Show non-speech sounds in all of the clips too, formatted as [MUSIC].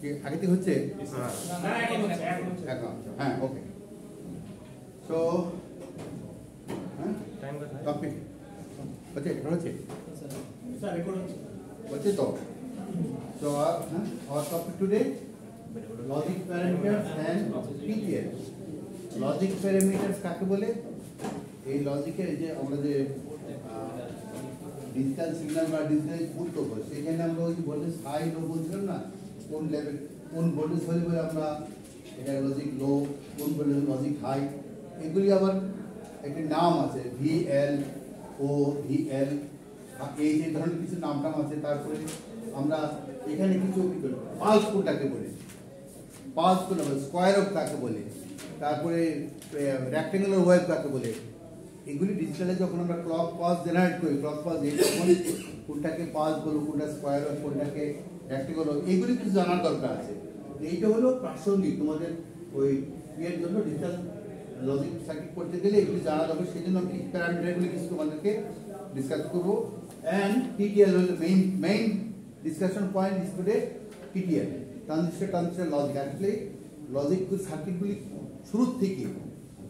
কি? আগে থেকে হচ্ছে? না এখন এখন এখন হ্যাঁ? ওকে সো হ্যাঁ টপিক হচ্ছে এটা হচ্ছে? স্যার রেকর্ড হচ্ছে। হচ্ছে তো? সো হ্যাঁ? Our topic today logic parameters and PTL logic parameters কাকে বলে? এই লজিকের যে আমরা যে ডিজিটাল সিগন্যাল বা ডিজিটাল উত্তর সেখানে আমরা ওই ভোল্টেজ হাই লো বলছিলাম না? কোন লেভেল কোন ভোল্টেজ হলে পরে আমরা এটা লজিক লো কোন ভোল্টেজ লজিক হাই এগুলি আবার একটি নাম আছে ভি এল ও ভি এল এই যে ধরনের কিছু নাম টাম আছে, তারপরে আমরা এখানে কিছু পালস কোনটাকে বলে। পালস কোন স্কোয়ার অফ কাকে বলে, তারপরে রেক্টেঙ্গুলার ওয়েভ কাকে বলে। এগুলি ডিজিটালে যখন আমরা ক্লক পাস জেনারেট করি ক্লক পাস তখন কোনটাকে পাস বলব, কোনটা স্কোয়ার অফ কোনটাকে রেক্টেঙ্গুলার এগুলি কিছু জানার দরকার আছে। এইটা হলো প্রাসঙ্গিক, তোমাদের ওই ইয়ের জন্য ডিজিটাল লজিক সার্কিট করতে গেলে এগুলি জানা দরকার সেই জন্য আমি প্যারামিটারগুলি কিছু তোমাদেরকে ডিসকাস করব। অ্যান্ড টিটিএল হলো main main discussion point is today TTL transistor transistor logic actually logic সার্কিটগুলি শুরুর থেকে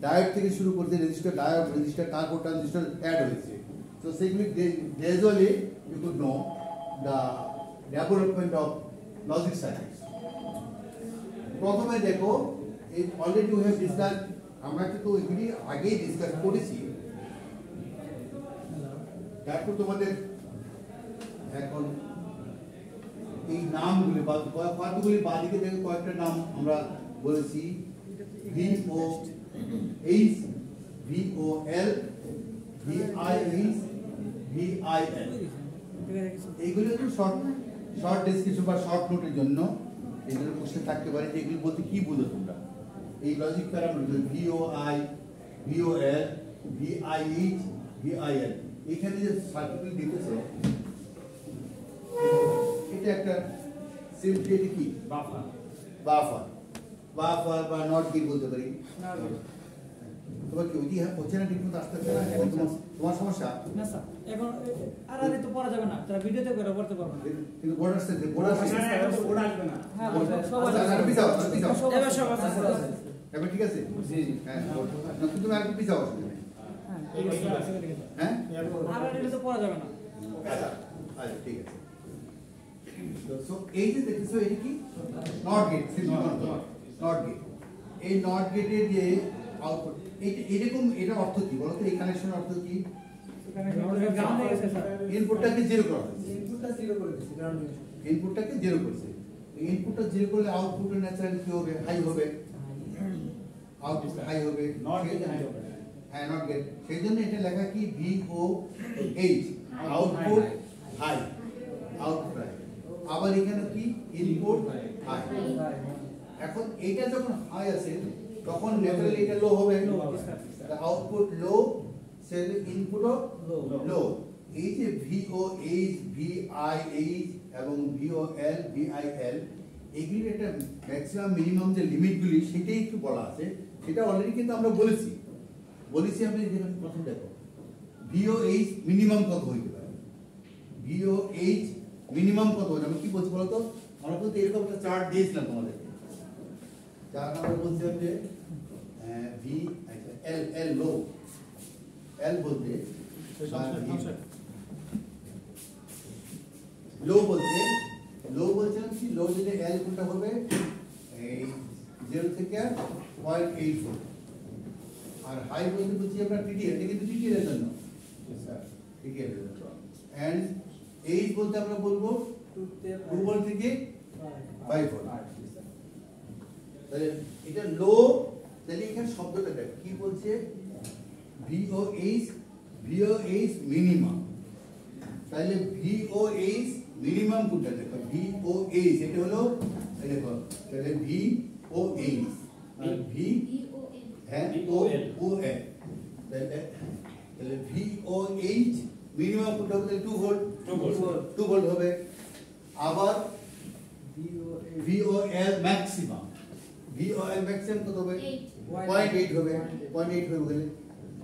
ডায়োড থেকে শুরু করতে রেজিস্টার ডায়োড রেজিস্টার তারপর ট্রানজিস্টার অ্যাড হয়েছে। তো সেগুলি gradually you could know the development of logic circuits প্রথমে দেখো, এই অলরেডি উই হ্যাভ ডিসকাস আমরা কিন্তু এগুলি আগেই ডিসকাস করেছি। তারপর তোমাদের এখন এই নামগুলি বা কতগুলি বাদিকে দেখে, কয়েকটা নাম আমরা বলেছি। V O H V O L V I H V I L এইগুলো একটু শর্ট শর্ট ডেসক্রিপশন বা শর্ট নোটের জন্য এগুলো কোশ্চেন থাকতে পারে যে এগুলো বলতে কি বুঝো তোমরা? এই logic parameter V O I V O L V I H V I L এখানে যে সার্কিটগুলি দিতেছে এটা একটা সিম্পলি কি? বাফা বাফার বাফার বা নট গেট বলতে পারি? তোমার কি ওইটি হচ্ছে না ঠিক মতো আসতে না? তোমার তোমার সমস্যা? না স্যার। এখন আর আর তো পড়া যাবে না। তারা ভিডিওতে করে পড়তে পারবে না। কিন্তু বোর্ড আসতে বোর্ড আসতে না, এখন ওরা আসবে না। হ্যাঁ সব আচ্ছা, পিছাও, আর পিছাও। এবার সব এবার ঠিক আছে? জি জি। হ্যাঁ না, তুমি আর অসুবিধা নেই। হ্যাঁ। হ্যাঁ? আর আর তো পড়া যাবে না। আচ্ছা আচ্ছা ঠিক আছে। সো এই যে দেখতেছো এটা কি? নট গেট নট গেট এই নট গেটের যে আউটপুট এরকম এটা অর্থ কি? বলতো এই কানেকশন অর্থ কি? ইনপুটটাকে জিরো করা হয়েছে ইনপুটটা জিরো করে দিচ্ছি ইনপুটটাকে জিরো করছে ইনপুটটা জিরো করলে আউটপুট ন্যাচারালি কি হবে? হাই হবে। আউটপুট হাই হবে। নট গেট হাই হবে। হ্যাঁ নট গেট সেই জন্য এটা লেখা কি? V O H output high output high আবার এখানে কি? ইনপুট হাই এখন এটা যখন হাই আছে তখন ন্যাচারালি এটা লো হবে। আউটপুট লো সে ইনপুটও. লো এই যে V O H V I H এবং V O L V I L এগুলির একটা ম্যাক্সিমাম মিনিমাম যে লিমিটগুলি সেটাই একটু বলা আছে। সেটা অলরেডি কিন্তু আমরা বলেছি। বলেছি আমি যেখানে প্রথম দেখো। ভিও এইচ মিনিমাম কত হইতে পারে? ভিও এইচ মিনিমাম কত হইতে আমি কি বলছি বলতো আমরা কিন্তু এরকম একটা চার্ট দিয়েছিলাম তোমাদেরকে। চার্ট আমরা বলছিলাম যে ভি এল এল লো এল বলতে লো বলতে লো বলছিলাম কি লো যদি এল কোনটা হবে এই জিরো থেকে পয়েন্ট এইট ফোর আর হাই বলতে বলছি আমরা টিটিএল এটা কিন্তু টিটিএল এর জন্য টিটিএল এর জন্য এন্ড এইচ বলতে আমরা বলব টু ভোল্ট থেকে ফাইভ ভোল্ট তাহলে এটা লো তাহলে এখানে শব্দটা দেখ কি বলছে? ভিওএইচ ভিওএইচ মিনিমাম তাহলে ভিওএইচ মিনিমাম কোনটা দেখো? ভিওএইচ এটা হলো এই দেখো তাহলে ভিওএইচ আর ভি হ্যাঁ ও ও এল তাহলে তাহলে ভিওএইচ মিনিমাম কোনটা হবে? Two volt. টু ভোল্ট হবে। আবার ভিওএল ম্যাক্সিমাম ভিওএল ম্যাক্সিমাম কত হবে? Eight. পয়েন্ট এইট হবে পয়েন্ট এইট হবে গেলে।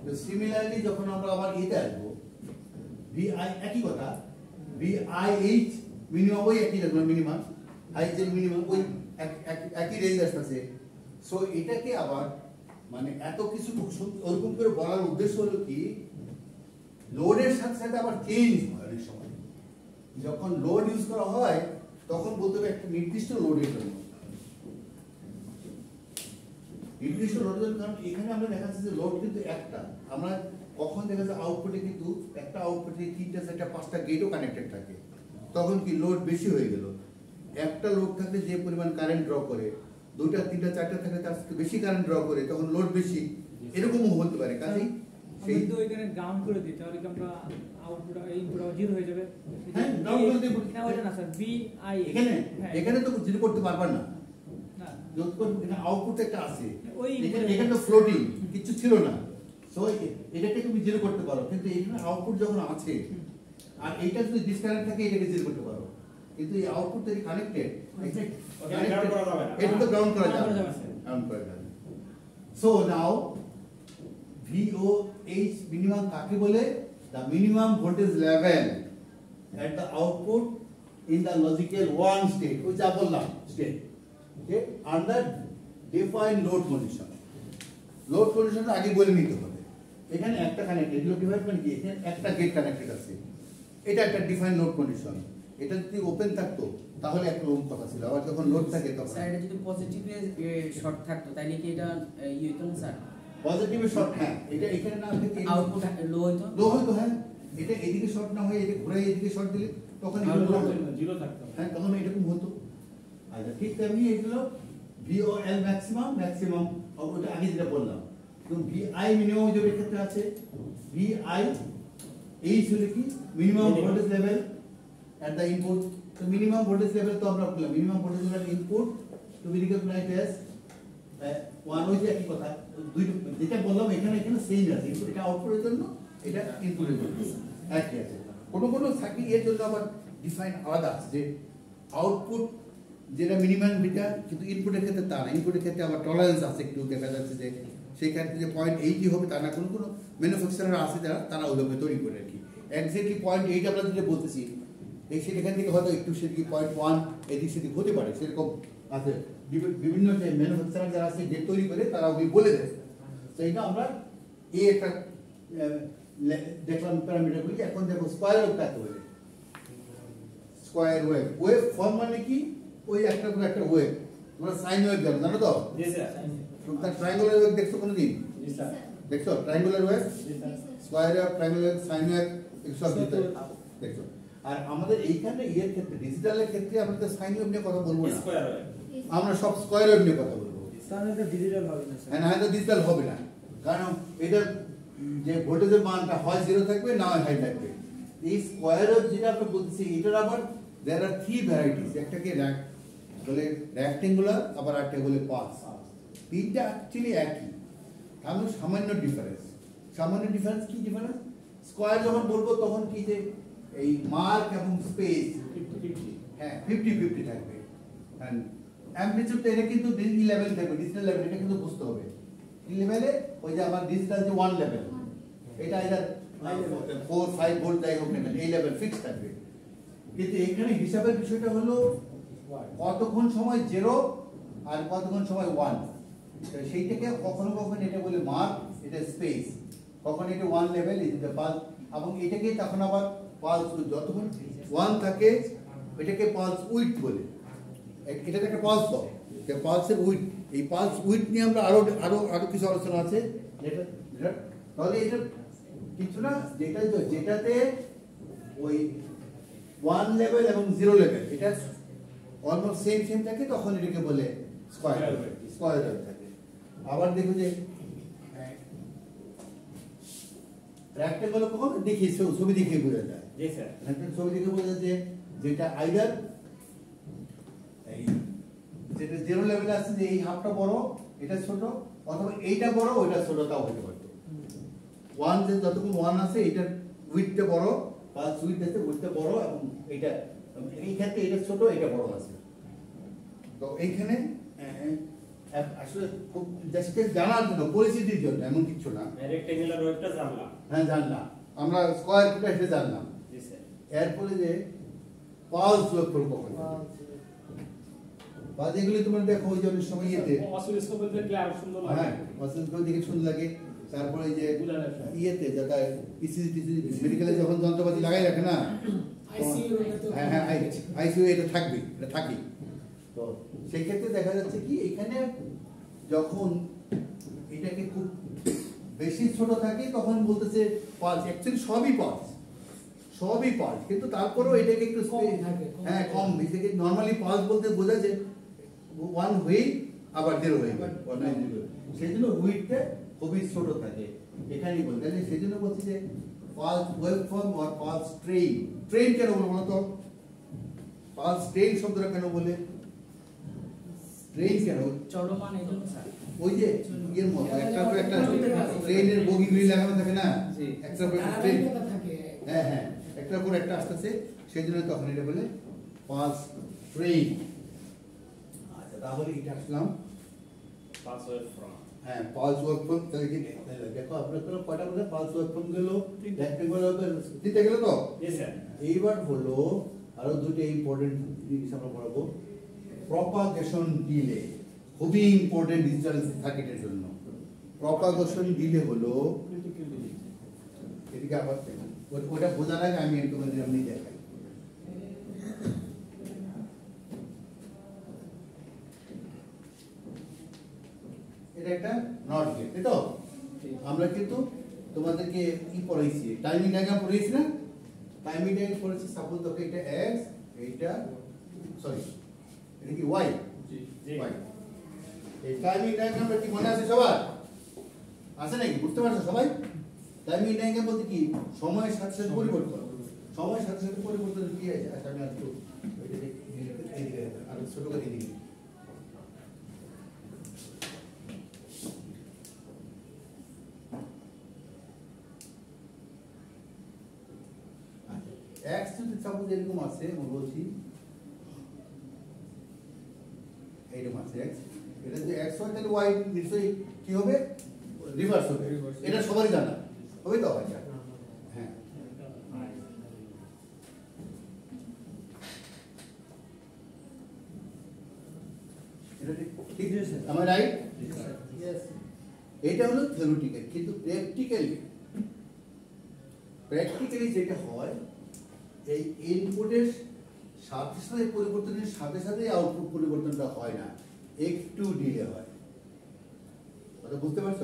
তো সিমিলারলি যখন আমরা আবার এতে আসব ভিআই একই কথা ভিআইএইচ মিনিমাম ওই একই লাগল মিনিমাম হাই যে মিনিমাম ওই এক- এক- একই রেঞ্জ আসতেছে। সো এটাকে আবার মানে এত কিছু ওরকম করে বলার উদ্দেশ্য হলো কি লোডের সাথে সাথে আবার চেঞ্জ হয় অনেক সময়। যখন লোড ইউজ করা হয় তখন বলতে হবে একটা নির্দিষ্ট লোডের জন্য। নির্দিষ্ট লোডের কারণ এখানে আমরা দেখা যাচ্ছে যে লোড কিন্তু একটা। আমরা কখন দেখা যাচ্ছে আউটপুটে কিন্তু একটা আউটপুটে তিনটা চারটা পাঁচটা গেটও কানেক্টেড থাকে। তখন কি লোড বেশি হয়ে গেল? একটা লোড থাকলে যে পরিমাণ কারেন্ট ড্র করে দুটা তিনটা চারটা থাকলে তার বেশি কারেন্ট ড্র করে তখন লোড বেশি। এরকমও হতে পারে কাজেই সেই কিন্তু ওইখানে গ্রাউন্ড করে দিই তাহলে কি আমরা আউটপুট ইনপুট জিরো হয়ে যাবে? হ্যাঁ, ground করে দিই। না ওইটা না স্যার বি আই এখানে? এখানে তো জিরো করতে পারবার না না। যতক্ষণ আউটপুট একটা আছে ওই এখানে তো ফ্লোটিং কিছু ছিল না। সো এটাকে তুমি জিরো করতে পারো। কিন্তু এখানে আউটপুট যখন আছে আর এইটা যদি ডিসকানেক্ট থাকে এটাকে জিরো করতে পারো। কিন্তু এই আউটপুট থেকে কানেক্টেড। এটা তো গ্রাউন্ড করা যাবে। গ্রাউন্ড করা যাবে সো নাও VOH মিনিমাম কাকে বলে? The minimum voltage level at the output in the logical one state ওই যা বললাম state okay? Under defined load condition. Load condition আগে বলে নিতে হবে। এখানে একটা কানেক্টেড এগুলো ডিভাইস মানে কি? এখানে একটা গেট কানেক্টেড আছে। এটা একটা ডিফাইন লোড কন্ডিশন এটা যদি ওপেন থাকতো তাহলে একটা রুম কথা ছিল। আবার যখন লোড থাকে তখন। স্যার এটা যদি পজিটিভে শর্ট থাকতো তাহলে কি এটা ইয়ে হতো না স্যার পজিটিভে শর্ট হ্যাঁ। এটা এখানে না থেকে আউটপুট লো হতো লো হয়তো হ্যাঁ। এটা এদিকে শর্ট না হয়ে এদিকে ঘুরে এদিকে শর্ট দিলে তখন হতো। জিরো থাকতো। হ্যাঁ তখন এরকম হতো। আচ্ছা ঠিক তেমনি এগুলো ভিওএল ম্যাক্সিমাম ম্যাক্সিমাম ওটা আগে যেটা বললাম। কিন্তু ভিআই মিনিমাম জবের ক্ষেত্রে আছে। ভিআই এই ছিল কি? Minimum. Voltage level at the input তো মিনিমাম ভোল্টেজ লেভেল তো আমরা বললাম। Minimum voltage level input to be recognized as one ওই যে একই কথা। দুই যেটা বললাম এখানে এখানে সেম আছে। ইনপুট এটা আউটপুটের জন্য এটা ইনপুটের জন্য। একই আছে। কোনো কোনো থাকি এর জন্য আবার ডিফাইন আলাদা আছে যে আউটপুট যেটা মিনিমাম বিটা কিন্তু ইনপুটের ক্ষেত্রে তা না। ইনপুটের ক্ষেত্রে আবার টলারেন্স আছে একটু, দেখা যাচ্ছে যে সেই ক্ষেত্রে যে পয়েন্ট এইটই হবে তা না। কোনো কোনো ম্যানুফ্যাকচারার আছে যারা, তারা ওইভাবে তৈরি করে আর কি। এক্স্যাক্টলি পয়েন্ট এইট আমরা যেটা বলতেছি, এই সেখান থেকে হয়তো একটু সেদিকে পয়েন্ট ওয়ান এদিক সেদিক হতে পারে। সেরকম আছে। বিভি- বিভিন্ন যে ম্যানুফ্যাকচারার যারা আছে, যে তৈরি করে, তারা ওই বলে দেয়। তো এটা আমরা এই একটা দেখলাম প্যারামিটারগুলি এখন দেখো স্কোয়ার ওয়েভ কাকে বলে স্কোয়ার ওয়েভ ওয়েভ ফর্ম মানে কি? ওই একটা করে একটা ওয়েভ তোমরা সাইন ওয়েভ জানো জানো তো? জি তোমরা ট্রায়াঙ্গুলার ওয়েভ দেখছ কোনোদিন? জি স্যার। দেখছ? ট্রায়াঙ্গুলার ওয়েভ জি square wave triangular wave sine wave সব দিতে দেখছ? আর আমাদের এইখানে ইয়ের ক্ষেত্রে ডিজিটালের ক্ষেত্রে আমরা তো সাইন ওয়েভ নিয়ে কথা বলব না। আমরা সব স্কোয়ার ওয়েভ নিয়ে কথা বলব। ডিজিটাল হবে না হ্যাঁ হয়তো ডিজিটাল হবে না। কারণ এটার যে ভোল্টেজের মানটা হয় জিরো থাকবে না হয় হাই থাকবে। এই স্কোয়ার ওয়েভ যেটা আমরা বলতেছি এটার আবার দেয়ার আর থ্রি ভ্যারাইটিস একটাকে র্যাক বলে র্যাক্টেঙ্গুলার আবার একটা বলে পাস তিনটা অ্যাকচুয়ালি একই। তাহলে সামান্য ডিফারেন্স সামান্য ডিফারেন্স কি ডিফারেন্স স্কোয়ার যখন বলব তখন কি যে এই মার্ক এবং স্পেস হ্যাঁ ফিফটি ফিফটি থাকবে অ্যাম্পলিটিউড এটা কিন্তু ই লেভেল থাকবে ডিজিটাল লেভেল এটা কিন্তু বুঝতে হবে। লেভেলে ওই যে আমার ডিজিটাল যে ওয়ান লেভেল এটা এটা ফোর ফাইভ ভোল্ট যাই হোক না এই লেভেল ফিক্স থাকবে। কিন্তু এখানে হিসাবের বিষয়টা হলো কতক্ষণ সময় জিরো আর কতক্ষণ সময় ওয়ান সেইটাকে কখনো কখনো এটা বলে মার্ক এটা স্পেস কখন এটা ওয়ান লেভেল এটা পালস এবং এটাকে তখন আবার পালস যতক্ষণ ওয়ান থাকে, এটাকে পালস উইথ বলে। এটা একটা পালস তো পালসের উইথ এই পালস উইথ নিয়ে আমরা আরও আরও আরও কিছু আলোচনা আছে। তাহলে এটা কিছু না, যেটা, যেটাতে ওই ওয়ান লেভেল এবং জিরো লেভেল এটা অলমোস্ট সেম সেম থাকে তখন এটাকে বলে স্কোয়ার স্কোয়ার থাকে। আবার দেখো যে র্যাক্টেঙ্গল কখন? দেখি ছবি- ছবি দেখে বোঝা যায়। জি স্যার। একটা ছবি দেখে বোঝা যায় যে যেটা আইদার এই যেটা জিরো লেভেলে আছে যে এই হাফটা বড় এটা ছোট অথবা এইটা বড় ওইটা ছোট তাও হতে পারতো ওয়ান যে যতক্ষণ ওয়ান আছে এটার উইথটা বড় বা উইথ আছে উইথটা বড় এবং এটা এই ক্ষেত্রে এটা ছোট এটা বড় আছে। তো এইখানে আহ, আসলে খুব জাস্ট জানার জন্য পরিচিতির জন্য এমন কিছু না। রেক্টেঙ্গুলার ওয়েভটা জানলাম। হ্যাঁ জানলাম। আমরা স্কোয়ার ফুট এসে জানলাম। জি স্যার। এরপরে যে পালস ওয়েভ কখন? বাদ এগুলি তোমার দেখো ওই যে অনেক সময় ইয়েতে। অসিলোস্কোপে দেখলে আরও সুন্দর হ্যাঁ অসুস্থ দেখে সুন্দর লাগে। তারপরে যে। ইয়েতে যেটা পিসিসি টিসিসি মেডিকেলে যখন যন্ত্রপাতি লাগাই রাখে না হ্যাঁ হ্যাঁ আইসিইউ এটা থাকবে এটা থাকি। তো সেই ক্ষেত্রে দেখা যাচ্ছে কি এখানে যখন এটাকে খুব বেশি ছোট থাকে তখন বলতেছে পালস অ্যাকচুয়ালি সবই পালস সবই পালস কিন্তু তারপরেও এটাকে একটু হ্যাঁ কম। থেকে নর্মালি পালস বলতে বোঝা যায় ওয়ান হয়ে আবার জিরো হয়ে সেই জন্য উইথটা খুবই ছোট থাকে। এখানেই বলতে সেই জন্য বলছি যে পালস ওয়েভ ফর্ম আর পালস ট্রেন ট্রেন কেন বলব বলো তো পালস ট্রেন শব্দটা কেন বলে? ট্রেন কেন? চলমান এই স্যার। ওই যে ইয়ের মতো একটা পর একটা ট্রেনের বগিগুলি লাগানো থাকে না? একটা পর একটা ট্রেন। হ্যাঁ হ্যাঁ পর একটা আসতেছে সেই জন্য তখন এটা বলে পালস ট্রেন। আচ্ছা তাহলে এটা আসলাম? পাসওয়ার্ড ফ্রম হ্যাঁ পালস ওয়ার্ক ফ্রম তাহলে কি দেখো আপনার তো কয়টা বলে? পালস ওয়ার্ক ফ্রম গেল দিতে গেল তো? এইবার হলো আরও দুটো ইম্পর্টেন্ট জিনিস আমরা পড়াবো। প্রপাগেশন ডিলে খুবই ইম্পর্টেন্ট ডিজিটাল সার্কিটের জন্য। প্রপাগেশন ডিলে হলো এদিকে আবার দেখুন। ওটা বোঝার আগে আমি একটু আমি দেখাই। এটা একটা নট গেট তাই তো? আমরা কিন্তু তোমাদেরকে কি পড়াইছি? টাইমিং ডায়াগ্রাম পড়াইছি না? টাইমিং ডায়াগ্রাম পড়েছি সাপোজ দেখো এটা এক্স এইটা সরি এটা কি ওয়াই এই টাইমিং ডায়াগ্রামটা কি মনে আছে সবার আছে নাকি বুঝতে পারছ সবাই টাইমিং ডায়াগ্রাম বলতে কি সময়ের সাথে সাথে পরিবর্তন সময়ের সাথে সাথে পরিবর্তন কি আছে আমি আর আর ছোট করে এদিকে এক্স যদি সাপোজ এরকম আছে বলছি এইরকম আছে এক্স এটা যদি এক্স হয় তাহলে ওয়াই নিশ্চয়ই কি হবে? রিভার্স হবে। এটা সবারই জানা। হবে তো? আচ্ছা হ্যাঁ। আমার রাইট এটা হলো থিওরিটিক্যাল কিন্তু প্র্যাকটিক্যালি প্র্যাকটিক্যালি যেটা হয় এই ইনপুটের সাথে সাথে পরিবর্তনের সাথে সাথে আউটপুট পরিবর্তনটা হয় না। একটু ডিলে হয়। কথা বুঝতে পারছ?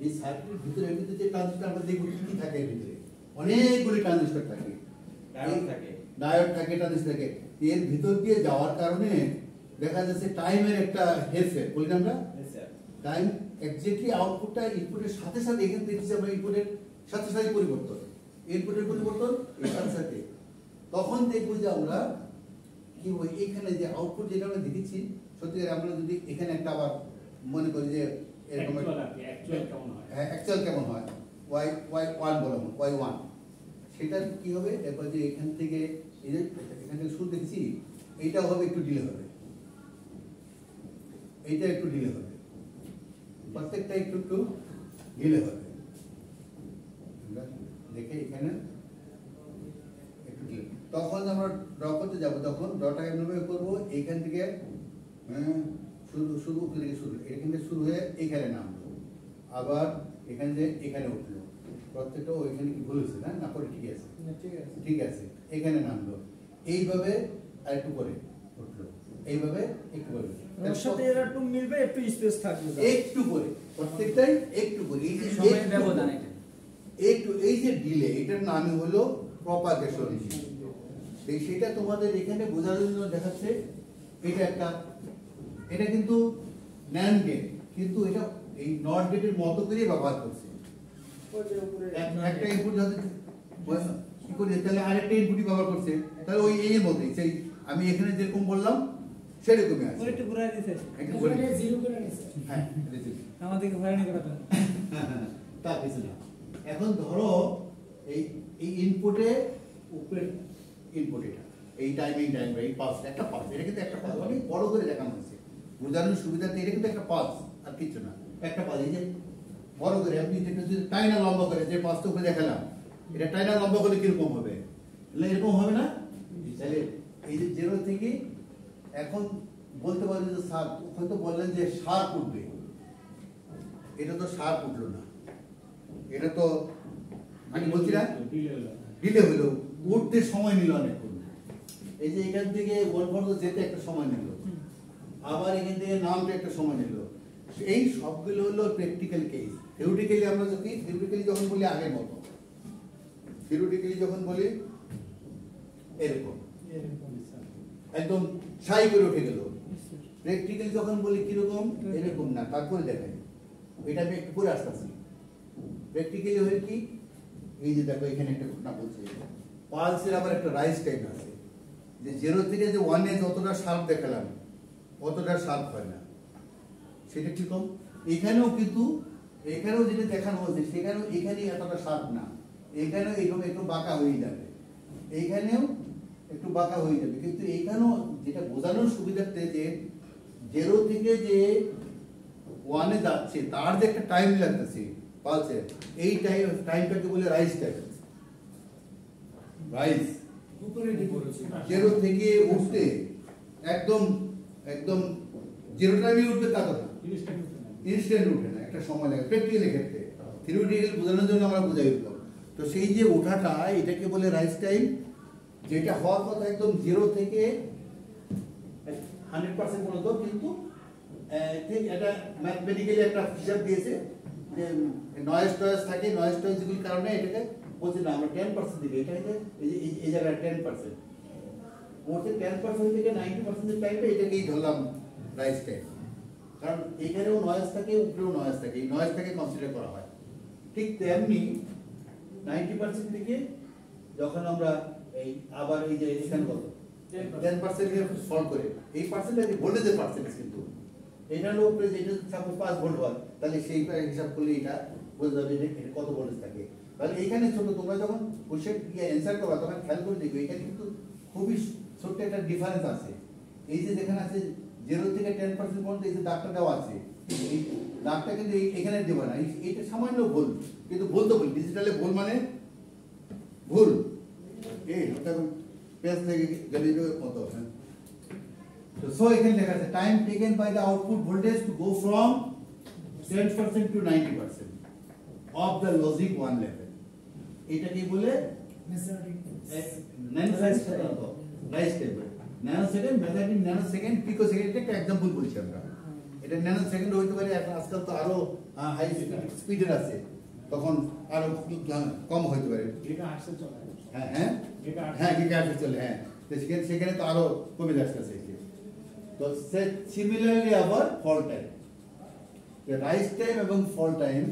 এই সার্কিটের ভিতরে এমনিতে যে ট্রানজিস্টার আমরা দেখব কি কি থাকে ভিতরে। অনেকগুলি ট্রানজিস্টার থাকে। ডায়োড থাকে। ডায়োড থাকে ট্রানজিস্টার থাকে। এর ভিতর দিয়ে যাওয়ার কারণে দেখা যাচ্ছে টাইমের একটা হেরফের বলি না আমরা? স্যার টাইম এক্স্যাক্টলি আউটপুটটা ইনপুটের সাথে সাথে এখানে দেখছি আমরা ইনপুটের সাথে সাথে পরিবর্তন। ইনপুটের পরিবর্তন এর সাথে সাথে। তখন দেখব যে আমরা কি ওই এখানে যে আউটপুট যেটা আমরা দেখেছি সত্যি আমরা যদি এখানে একটা আবার মনে করি যে এরকম অ্যাকচুয়াল কেমন হয়? অ্যাকচুয়াল কেমন ওয়াই ওয়াই ওয়ান বললাম ওয়াই ওয়ান সেটা কি হবে? দেখো যে এখান থেকে এই যে এখান থেকে শুরু দেখছি এইটাও হবে একটু ডিলে হবে। এইটা একটু ডিলে হবে। প্রত্যেকটা একটু একটু ডিলে হবে। দেখে এখানে। তখন আমরা ড্র করতে যাব তখন ড্রটা এমনভাবে করব? এইখান থেকে হ্যাঁ, শুরু শুরু উপর থেকে শুরু এখান থেকে শুরু হয়ে এইখানে নামলো আবার এখান থেকে এখানে উঠল। প্রত্যেকটা ওইখানে কি ভুল হয়েছে না? না করে ঠিক আছে। ঠিক আছে। ঠিক আছে এখানে নামলো। এইভাবে আর একটু করে উঠল এইভাবে একটু করে সাথে এরা একটু মিলবে একটু স্পেস থাকবে একটু করে প্রত্যেকটাই একটু করে। এই যে সময়ের ব্যবধান একটু এই যে ডিলে এটার নামই হলো প্রপাগেশন এই সেটা তোমাদের এখানে বোঝার জন্য দেখাচ্ছে এটা একটা এটা কিন্তু ন্যান্ড গেট কিন্তু এটা এই নট গেটের মতো করে ব্যবহার করছে। ওই যে উপরে এক- একটা ইনপুট যাতে কি করে তাহলে আরেকটা ইনপুটই ব্যবহার করছে তাহলে ওই এই মতোই সেই আমি এখানে যেরকম বললাম সেরকমই আছে। একটু ঘুরাই দিতে একটু বলে জিরো করে নিছে হ্যাঁ আমাদেরকে হয়রানি করাতে হবে। তা কিছু না। এখন ধরো এই এই ইনপুটে উপরে ইনপুট এটা এই টাইমিং টাইম এই পাস একটা পাস এটা কিন্তু একটা পাস অনেক বড় করে দেখানো হয়েছে। বোঝানোর সুবিধাতে এটা কিন্তু একটা পাস আর কিছু না। একটা পাস এই যে বড় করে আপনি যেটা যদি টাইনা লম্বা করে যে পাসটা উপরে দেখালাম এটা টাইনা লম্বা করলে কীরকম হবে? এরকম হবে না? তাহলে এই যে জেরো থেকে এখন বলতে পারি যে স্যার হয়তো বললেন যে সার উঠবে। এটা তো সার উঠল না। এটা তো আমি বলছি না? ডিলে হলো। উঠতে সময় নিল অনেকক্ষণ এই যে এখান থেকে ওয়ান পর্যন্ত যেতে একটা সময় নিল। আবার এখান থেকে নামতে একটা সময় নিল। এই সবগুলো হলো প্র্যাকটিক্যাল কেস থিওরিটিক্যালি আমরা যদি থিওরিটিক্যালি যখন বলি আগের মতো। থিওরিটিক্যালি যখন বলি এরকম। একদম ছাই করে উঠে গেল। প্র্যাকটিক্যালি যখন বলি কীরকম? এরকম না তারপরে দেখাই। এটা আমি একটু করে আসতেছি। প্র্যাকটিক্যালি হয়ে কি? এই যে দেখো এখানে একটা ঘটনা বলছে। পালসের আবার একটা রাইস টাইম আছে। যে জিরো থেকে যে ওয়ানে যতটা শার্প দেখালাম, অতটা শার্প হয় না। সেটা কি কম। এখানেও কিন্তু, এখানেও যেটা দেখানো হচ্ছে সেখানেও এখানে এতটা শার্প না। এখানেও এরকম একটু বাঁকা হয়ে যাবে। এইখানেও একটু বাঁকা হয়ে যাবে। কিন্তু এইখানেও যেটা বোঝানোর সুবিধার্থে যে জেরো থেকে যে ওয়ানে যাচ্ছে, তার যে একটা টাইম লাগতেছে পালসের, এই টাইম টাইমটাকে বলে রাইস টাইম রাইস। জেরো থেকে উঠতে একদম একদম জিরো টাইমে উঠবে তা কথা ইনস্ট্যান্ট উঠে না। একটা সময় লাগে প্র্যাকটিক্যাল ক্ষেত্রে। থিওরিটিক্যাল বোঝানোর জন্য আমরা বুঝাই দিতাম তো সেই যে ওঠাটা এটাকে বলে রাইস টাইম যেটা হওয়ার কথা একদম জিরো থেকে হান্ড্রেড পার্সেন্ট পর্যন্ত কিন্তু ঠিক এটা ম্যাথমেটিক্যালি একটা হিসাব দিয়েছে। যে নয়েজ টয়েস থাকে নয়েজ টয়েসগুলির কারণে এটাকে বলছে, না, আমরা টেন পার্সেন্ট দিকে এটা হচ্ছে এই জায়গায় টেন পার্সেন্ট ওতে টেন পার্সেন্ট থেকে নাইনটি পার্সেন্টের টাইমটা এটাকেই ধরলাম রাইস টাইম কারণ এখানেও নয়েজ থাকে, উপরেও নয়েজ থাকে। এই নয়েজটাকে কনসিডার করা হয়। ঠিক তেমনি নাইনটি পার্সেন্ট থেকে যখন আমরা এই আবার এই যে এখানে কত টেন পার্সেন্ট সলভ করে, এই পার্সেন্টটা ভোল্টেজের পার্সেন্টেজ কিন্তু। এটা হলো উপরে সাপোজ পাঁচ ভোল্ট হয়, তাহলে সেই হিসাব করলে এটা বোঝা যাবে যে কত ভোল্টেজ থাকে। তাহলে এখানে ছোট তোমরা যখন কোশ্চেন দিয়ে অ্যান্সার করবা তখন খেয়াল করে দেখবে এখানে কিন্তু খুবই ছোট্ট একটা ডিফারেন্স আছে। এই যে যেখানে আছে জিরো থেকে টেন পার্সেন্ট পর্যন্ত এই যে দাগটা দেওয়া আছে এই দাগটা কিন্তু এখানে দেবে না। এই- এইটা সামান্য ভুল কিন্তু ভুল তো ভুল। ডিজিটালে ভুল মানে ভুল। এই ওটা পেজ থেকে গেলে মতো হ্যাঁ? So, so এখানে লেখা আছে time taken by the output voltage to go from 10% to 90% of the logic one level এটা কি বলে? Nanosecond nanosecond method second একটা এক্সাম্পল বলছি আমরা। এটা ন্যানো সেকেন্ড হইতে পারে আজকাল তো আরও হাই স্পিডের আছে। তখন আরও কম হইতে পারে। হ্যাঁ হ্যাঁ? হ্যাঁ গিগাহার্টে চলে হ্যাঁ। তো সেখানে সেখানে তো আরও কমে যাচ্ছে তো সে সিমিলারলি আবার ফল টাইম রাইস টাইম এবং ফল টাইম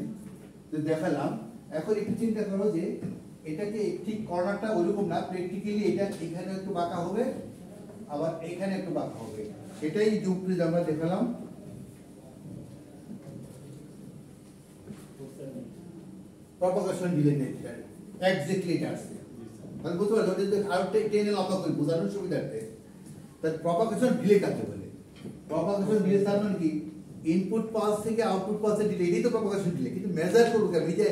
দেখালাম এখন একটু চিন্তা করো যে এটাকে ঠিক কর্নারটা ওইরকম না প্র্যাকটিক্যালি এটা এখানে একটু বাঁকা হবে, আবার এখানে একটু বাঁকা হবে। সেটাই যুক্তি আমরা দেখালাম। প্রপাগেশন এক্স্যাক্টলি এটা। আসছে তাহলে বুঝতে পারছ যদি আরও টেনে লম্বা করে বোঝানোর সুবিধার্থে। প্রপাগেশন ডিলে কাকে বলে? প্রপাগেশন ডিলে তার মানে কি? ইনপুট পাস থেকে আউটপুট পাসে ডিলে এটাই তো প্রপাগেশন ডিলে কিন্তু মেজার করব কেন? এই যে